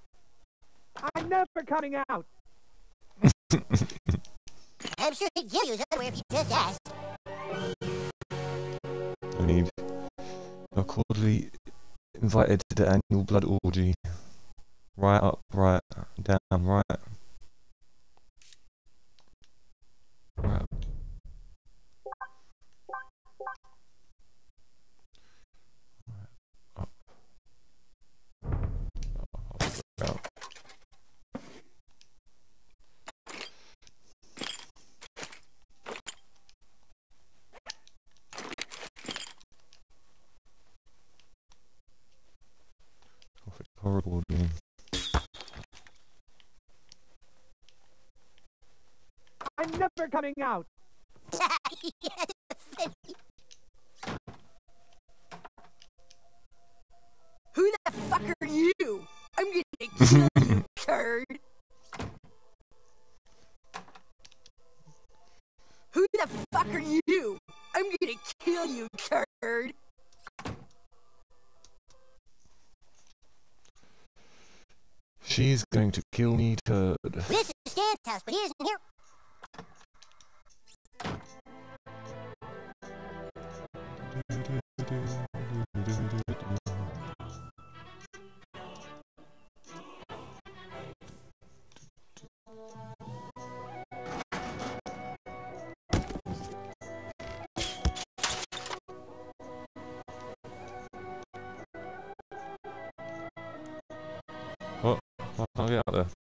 I'm never coming out. I'm sure he'd give you his underwear if you just asked. I need. You're cordially invited to the annual blood orgy. Right up, right down, right. Right. coming out. Who the fuck are you? I'm gonna kill you, Kurt. Who the fuck are you? I'm gonna kill you, Kurt. 好的好的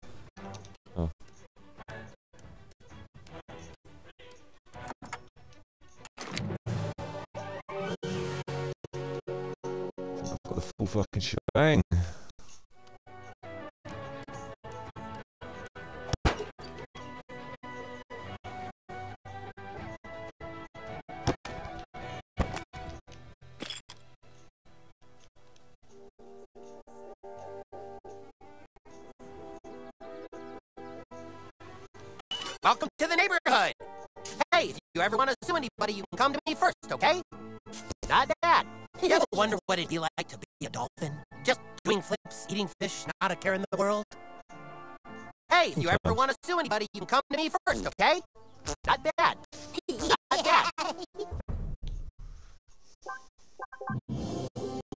in the world. Hey, if you ever want to sue anybody, you can come to me first, okay? Not bad. Not bad.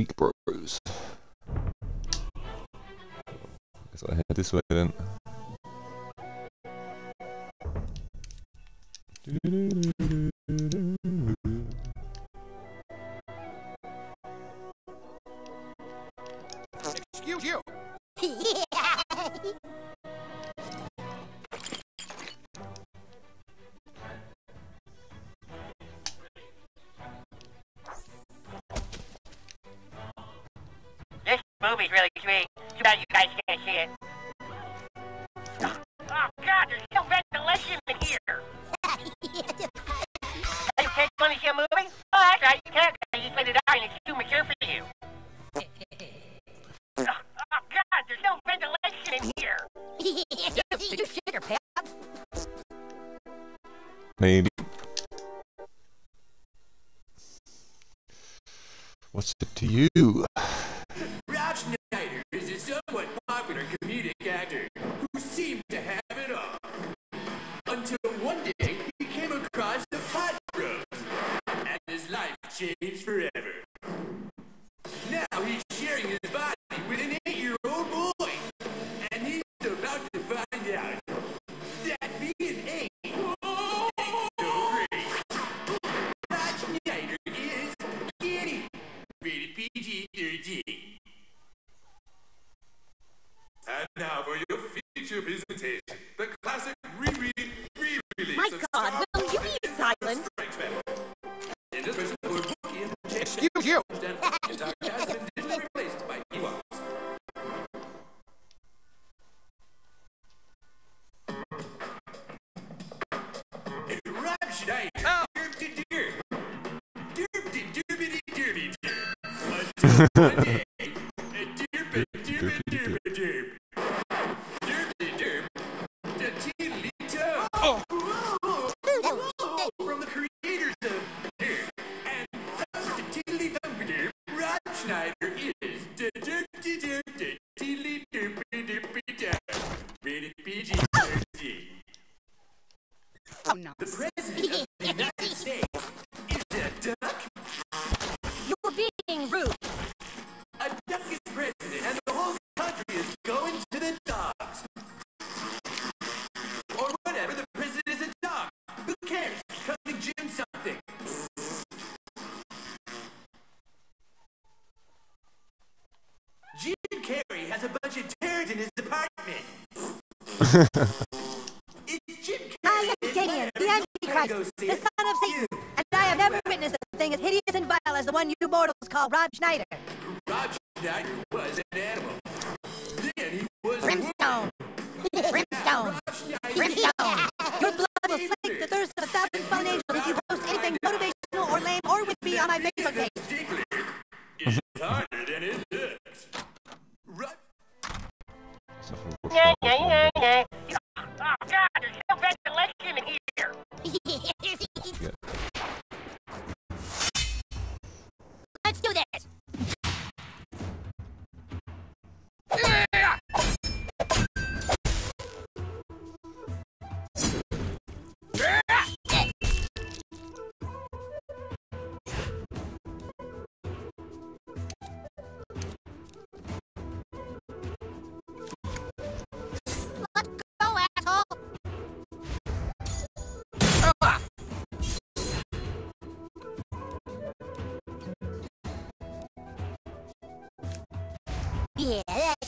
Tweek Bros. Guess I head this way then.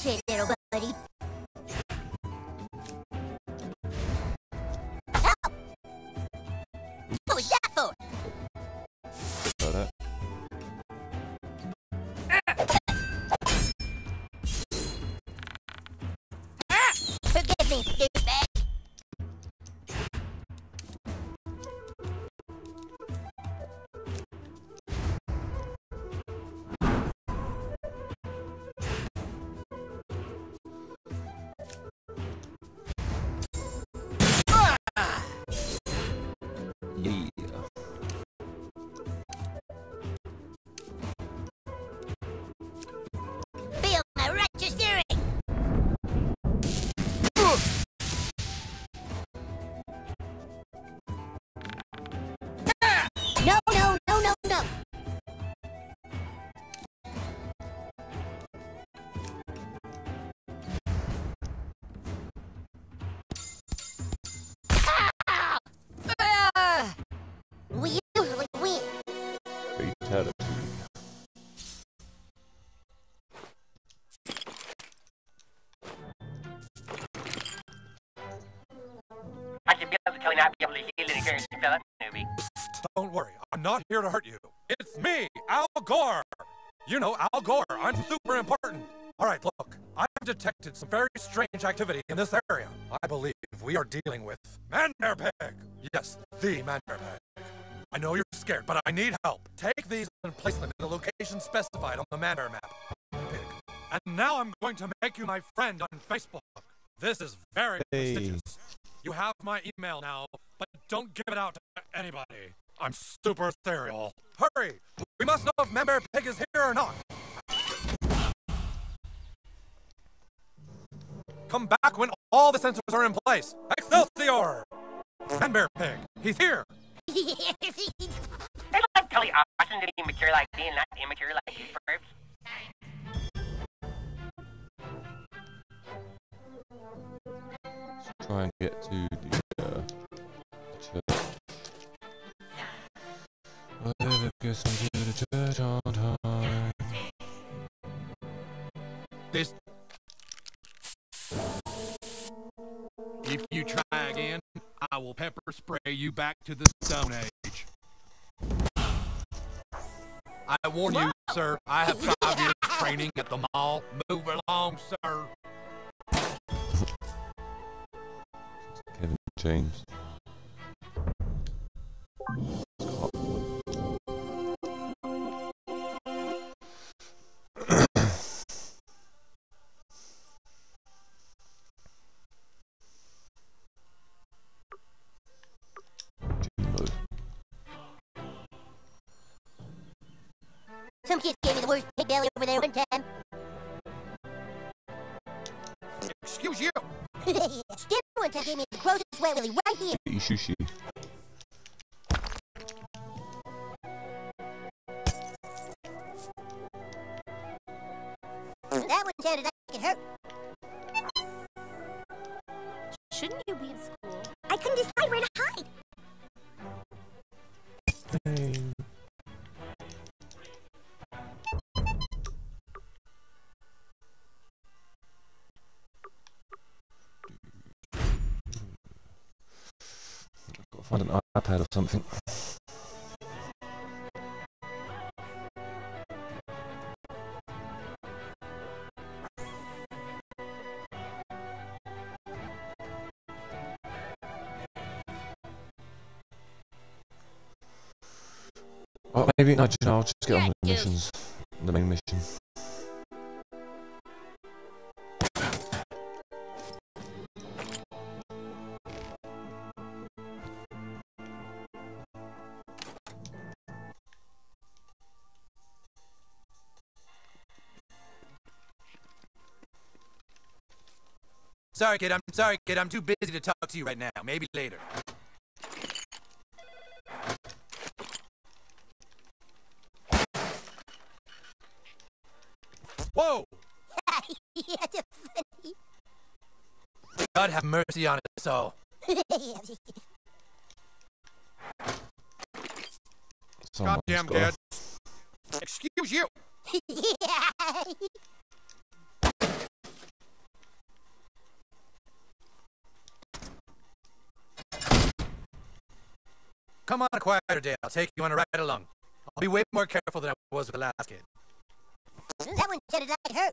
Yeah, I'm not here to hurt you. It's me, Al Gore. You know, Al Gore. I'm super important. All right, look. I've detected some very strange activity in this area. I believe we are dealing with Manbear Pig. Yes, the Manbear Pig. I know you're scared, but I need help. Take these and place them in the location specified on the Manbear map. Pig. And now I'm going to make you my friend on Facebook. This is very Hey. prestigious. You have my email now, but don't give it out to anybody. I'm super serial. Hurry! We must know if Manbear Pig is here or not. Come back when all the sensors are in place. Excelsior! Manbear Pig, he's here. They like Kelly Austin to be mature like me and not immature like you pervs. Try and get to the uh, church. This. If you try again, I will pepper spray you back to the Stone Age. I warn you, sir, I have five years training at the mall. Move along, sir. Kevin James. Right maybe no, do you know, I'll just get on the missions. The main mission. Sorry, kid. I'm sorry, kid. I'm too busy to talk to you right now. Maybe later. Have mercy on us all. Someone's Goddamn got. Excuse you. Come on a quieter day. I'll take you on a ride along. I'll be way more careful than I was with the last kid. that one sounded like it hurt.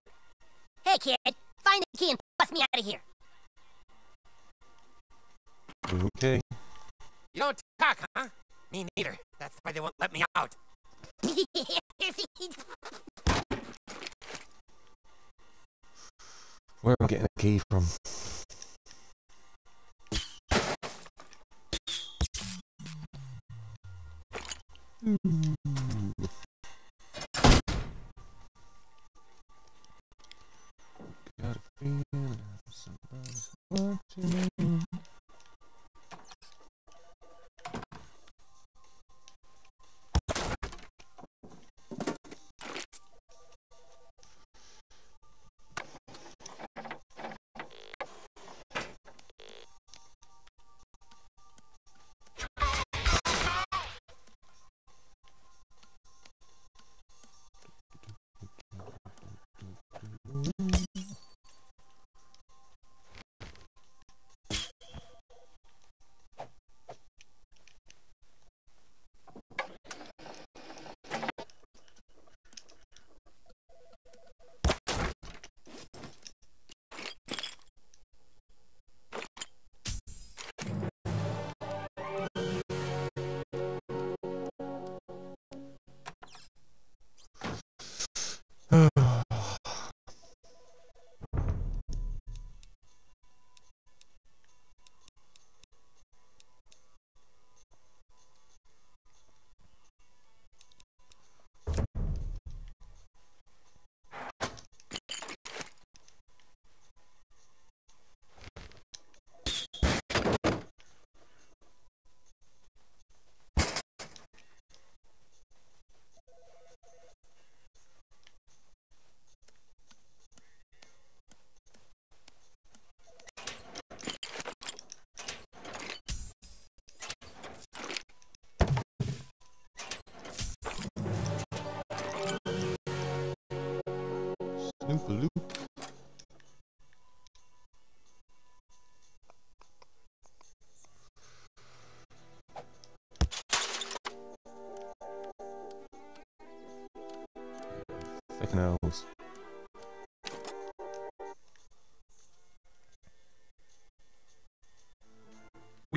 Hey, kid, find the key and bust me out of here. Okay. You don't talk, huh? Me neither. That's why they won't let me out. Where am I getting the key from? Got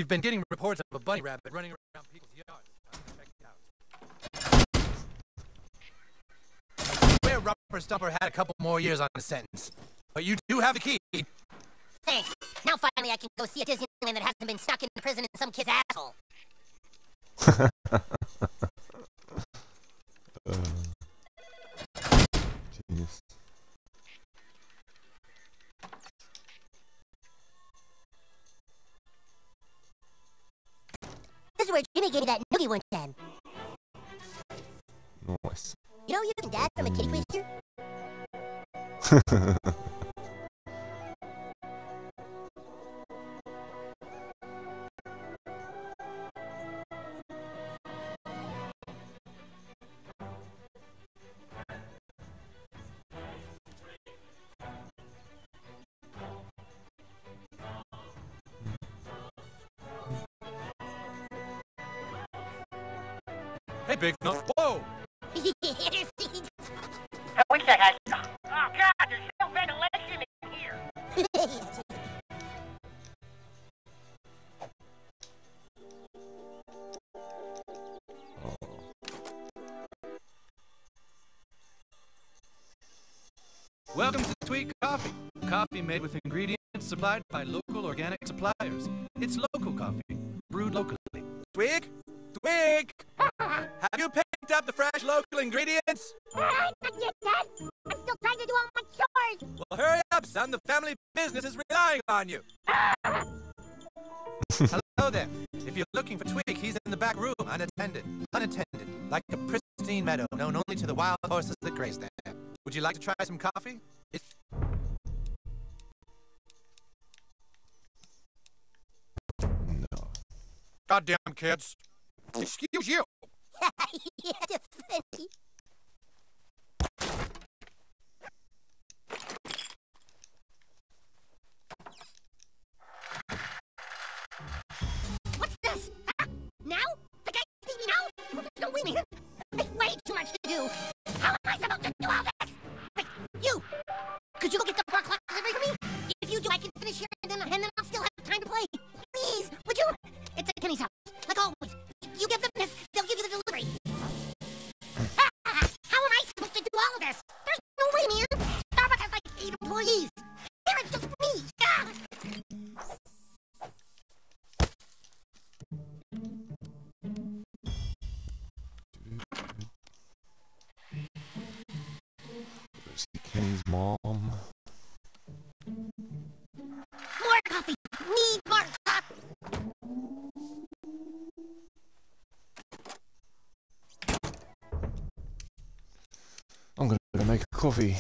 We've been getting reports of a bunny rabbit running around people's yards. Check it out. I swear Rubber Stumper had a couple more years on his sentence. But you do have the key. Thanks. Now finally I can go see a Disneyland that hasn't been stuck in prison in some kid's asshole. Uh, genius. Where Jimmy gave me that noogie one time. Nice. You know you can dance from a kitty mm. twister? coffee? It's No. Goddamn kids. Excuse you. yeah, funny. What's this? Huh? Now? The guy me now? Don't wait me. It's way too much to do. How am I supposed to do all this? You! Could you go get the bar clock delivery for me? If you do, I can finish here and then, and then I'll still have time to play. Please, would you? It's at Kenny's house. Like always. You give them this, they'll give you the delivery. Ah, How am I supposed to do all of this? There's no way, man. Starbucks has like eight employees. Here it's just me. Ah. Mom. More coffee. Need more coffee. I'm gonna go make a coffee.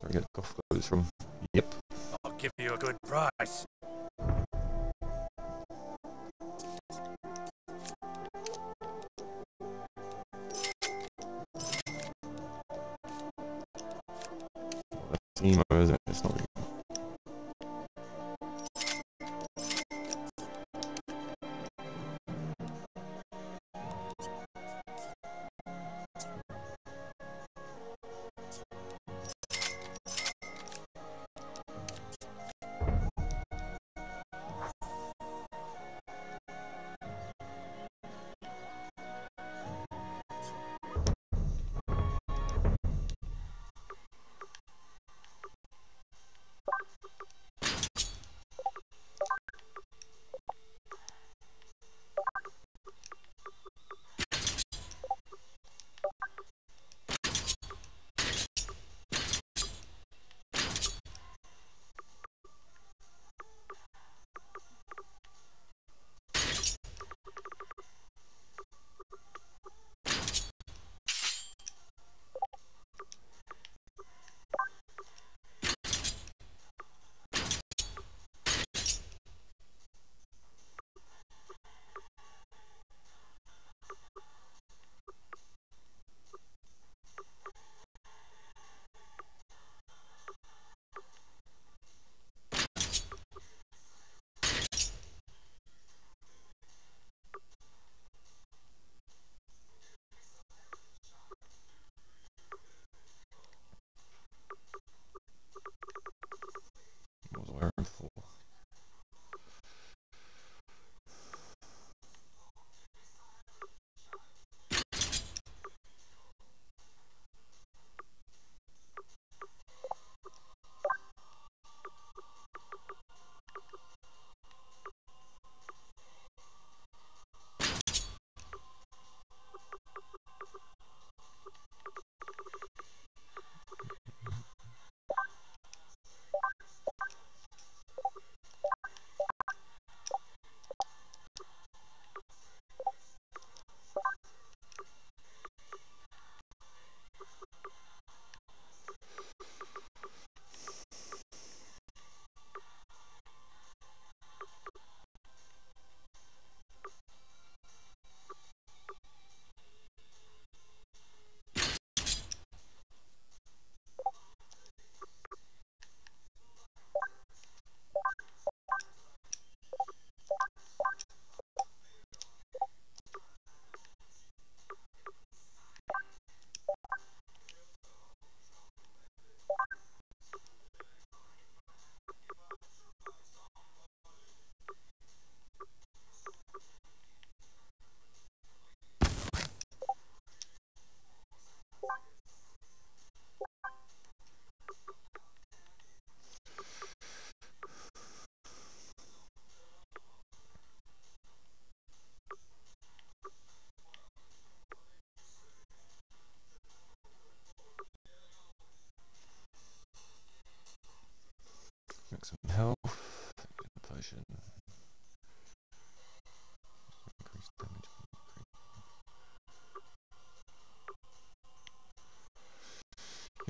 Where I get golf clothes from. Yep. I'll give you a good price.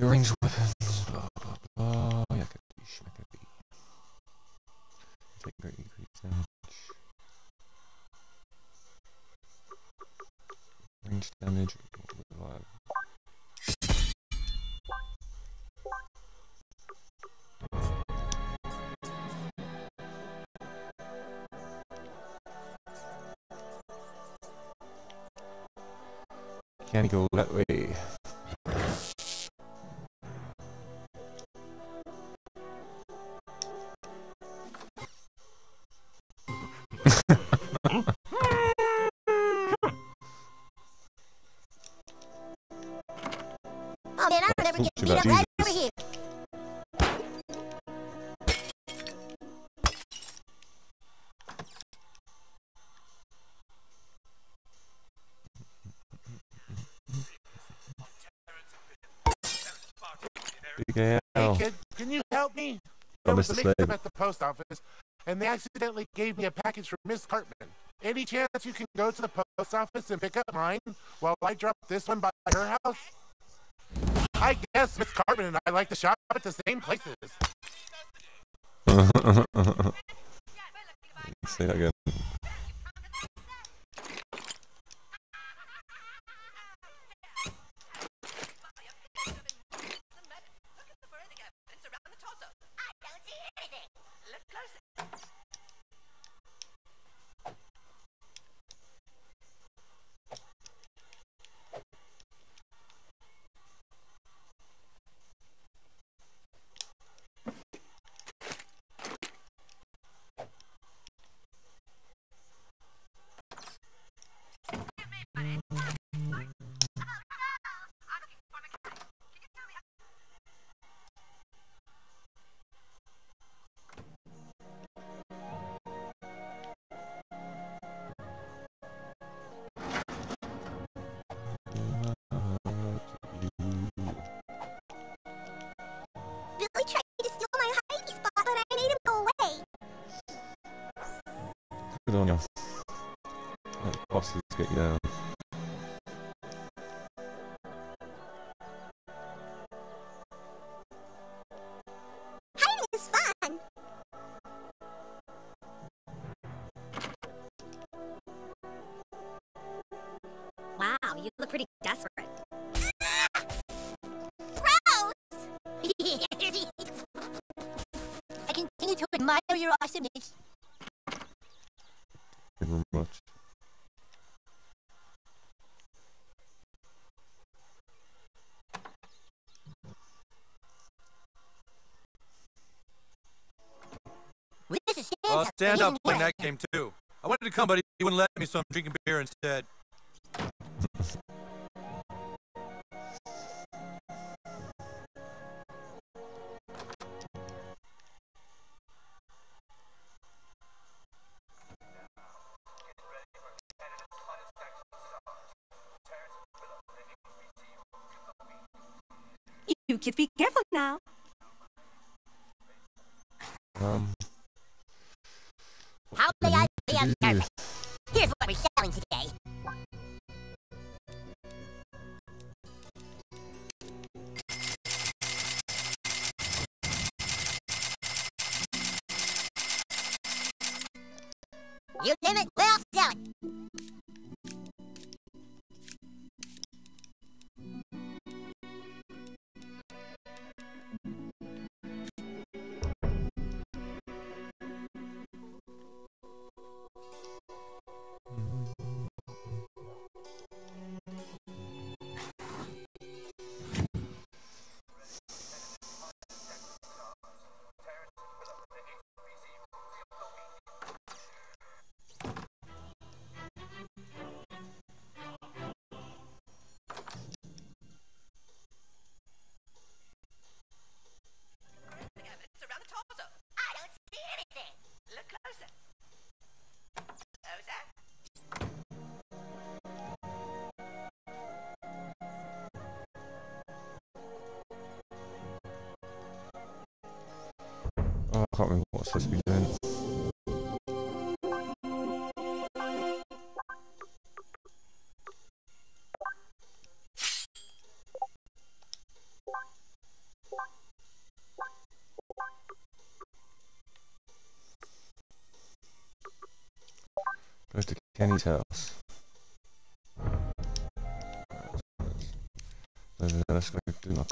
Your weapons. Blah blah blah. Great increase damage. Range damage. Can't go that way. accidentally gave me a package from Miss Cartman. Any chance you can go to the post office and pick up mine while I drop this one by her house? I guess Miss Cartman and I like to shop at the same places. Say that again. I'll stand up playing that game too. I wanted to come, but he wouldn't let me, so I'm drinking beer instead. Oh, I can't remember what I'm supposed to be doing. Goes to Kenny's house. Let's go do my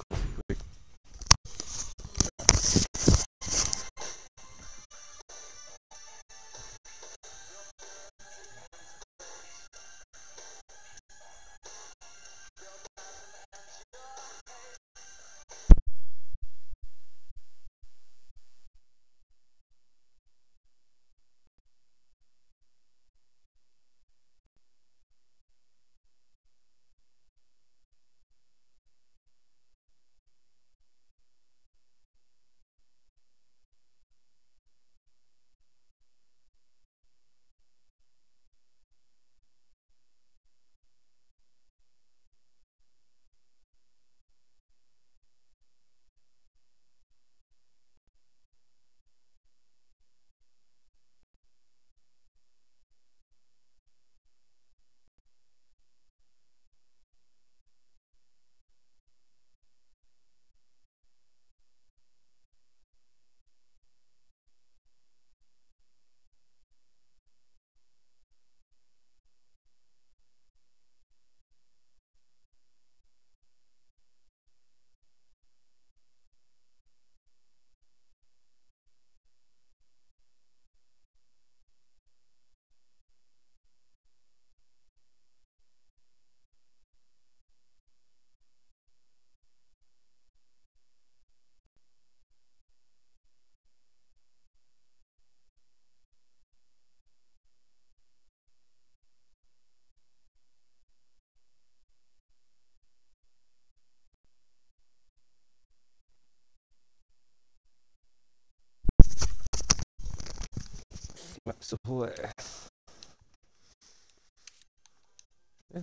spell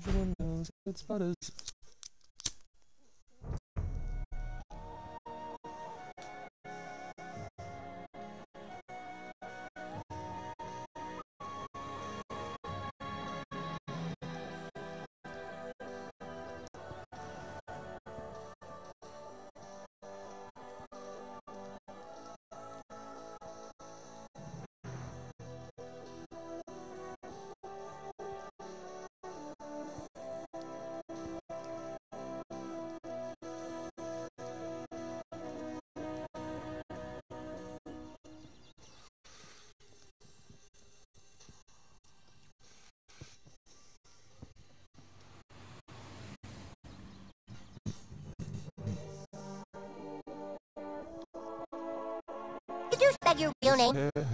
your real name? Hair has